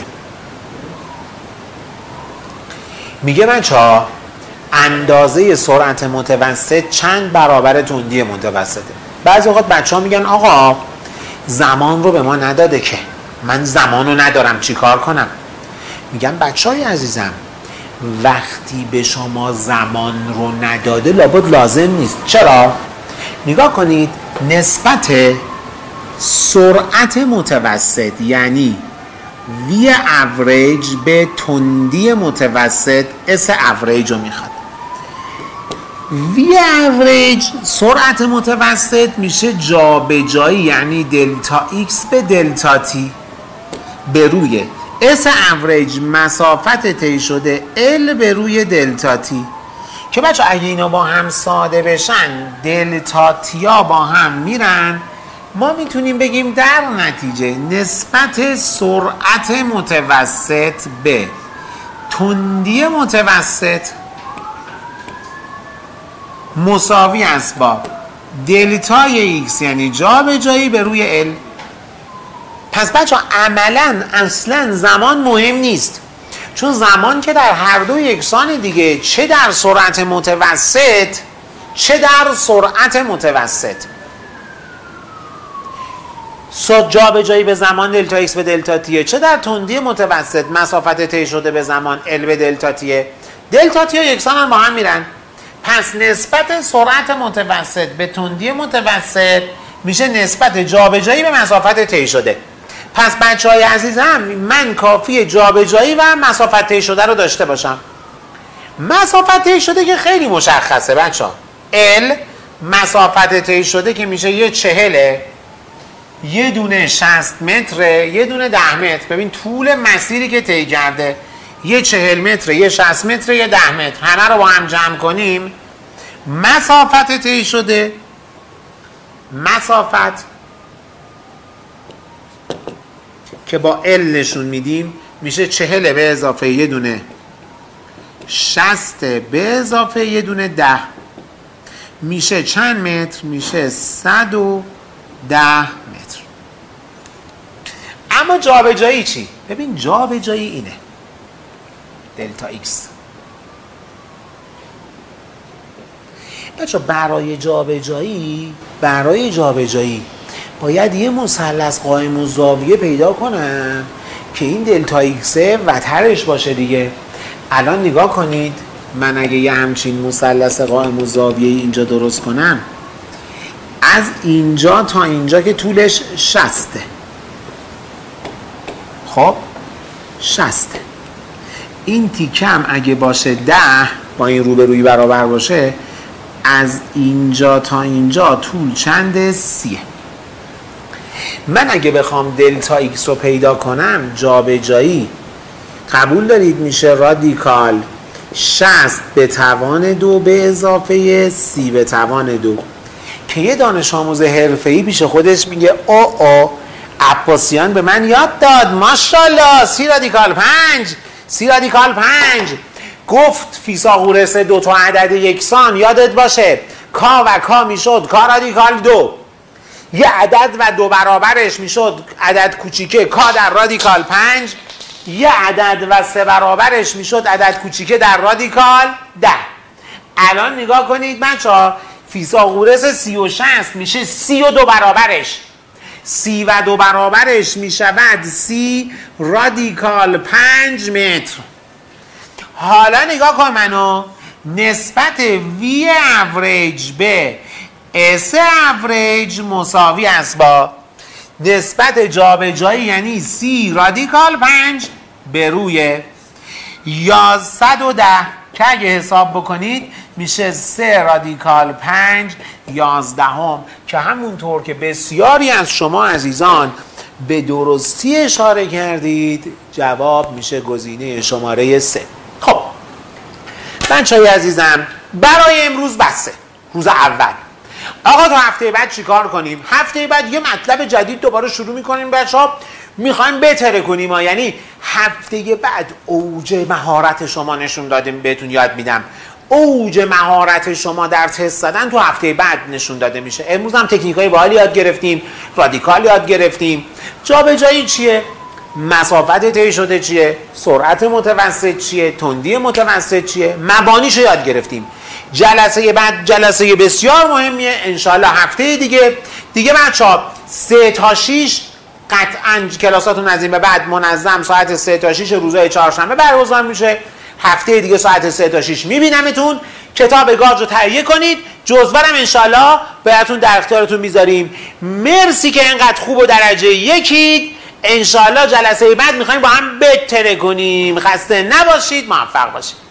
میگه بچه ها اندازه سرعت متوسط چند برابر تندی متوسطه؟ بعضی اوقات بچه ها میگن آقا زمان رو به ما نداده که. من زمان رو ندارم چی کار کنم؟ میگم بچه های عزیزم وقتی به شما زمان رو نداده لابد لازم نیست. چرا؟ نگاه کنید نسبت سرعت متوسط یعنی وی اوریج به تندی متوسط S average رو می‌خواد. وی اوریج سرعت متوسط میشه جابجایی یعنی دلتا ایکس به دلتا تی به روی. S average مسافت طی شده ال به روی دلتا تی که بچه اگه اینا با هم ساده بشن دلتا تیا با هم میرن ما می‌تونیم بگیم در نتیجه نسبت سرعت متوسط به تندی متوسط مساوی است با دلتای x یعنی جا به جایی به روی ال. پس بچه عملا اصلا زمان مهم نیست. چون زمان که در هر دو یکسان دیگه چه در سرعت متوسط چه در سرعت متوسط. جا به جایی به زمان دلتا ایکس به دلتا تیه. چه در تندی متوسط؟ مسافت طی شده به زمان ال به دلتا تیه. دلتا تیه یکسان هم با هم میرن. پس نسبت سرعت متوسط به تندی متوسط میشه نسبت جابجایی به مسافت طی شده. پس بچه های عزیزم من کافی جابجایی و مسافت طی شده رو داشته باشم. مسافت طی شده که خیلی مشخصه بچه ها ال مسافت طی شده که میشه یه چهله یه دونه 60 متره یه دونه 10 متر. ببین طول مسیری که طی کرده یه 40 متر یه 60 متر یه 10 متر. همه رو با هم جمع کنیم. مسافت طی شده مسافت که با ال نشون میدیم میشه 40 به اضافه یه دونه 60 به اضافه یه دونه 10 میشه چند متر؟ میشه 110 متر. اما جابجایی چی؟ ببین جابجایی اینه. دلتا ایکس. بچه برای جابجایی برای جابجایی باید یه مثلث قائم‌الزاویه پیدا کنم که این دلتا ایکس وترش باشه دیگه. الان نگاه کنید. من اگه یه همچین مثلث قائم‌الزاویه اینجا درست کنم از اینجا تا اینجا که طولش شصته. خب؟ 60 این تیکم اگه باشه ده با این روبرویی برابر باشه از اینجا تا اینجا طول چند؟ سیه. من اگه بخوام دلتا ایکس رو پیدا کنم جابجایی قبول دارید میشه رادیکال 60 به توان دو به اضافه سی به توان دو. که یه دانش آموز حرفه‌ای پیش خودش میگه او او عباسیان به من یاد داد ماشاءالله سی رادیکال پنج سی رادیکال پنج. گفت فیثاغورس دو تا عدد یکسان یادت باشه کا و کا می‌شد کا رادیکال دو. یه عدد و دو برابرش می‌شد. عدد کوچیکه. کا در رادیکال پنج یه عدد و سه برابرش می‌شد. عدد کوچیکه در رادیکال ده. الان نگاه کنید بچه ها فیثاغورس سی و شصت میشه سی و دو برابرش. سی و دو برابرش می شود سی رادیکال پنج متر. حالا نگاه کن منو. نسبت وی اوریج به S average مساوی است با نسبت جابجایی یعنی سی رادیکال پنج به روی یا صد و ده. که اگه حساب بکنید میشه سه رادیکال پنج یازدهم. که همونطور که بسیاری از شما عزیزان به درستی اشاره کردید جواب میشه گزینه شماره سه. خب بچه های عزیزم برای امروز بسه. روز اول. آقا تا هفته بعد چیکار کنیم؟ هفته بعد یه مطلب جدید دوباره شروع می‌کنیم بچه ها می‌خوایم بهتره کنیم ها. یعنی هفته بعد اوج مهارت شما نشون دادیم بهتون یاد میدم. اوج مهارت شما در تست زدن تو هفته بعد نشون داده میشه. امروز هم تکنیک های باحالی یاد گرفتیم رادیکال یاد گرفتیم. جایی چیه؟ مسافت طی شده چیه؟ سرعت متوسط چیه؟ تندی متوسط چیه؟ مبانیشو یاد گرفتیم. جلسه بعد جلسه بسیار مهمیه. انشالله هفته دیگه. دیگه بچه ها سه تا شیش قطعا کلاساتون از این به بعد منظم ساعت سه تا شیش روزهای چهارشنبه برگزار میشه. هفته دیگه ساعت سه تا شیش میبینمتون. کتاب گاج رو تهیه کنید. جزورم انشالله بهتون در اختیارتون می‌ذاریم. مرسی که اینقدر خوب و درجه یکید. انشالله جلسه بعد می‌خوایم با هم بتره کنیم خسته نباشید موفق باشید.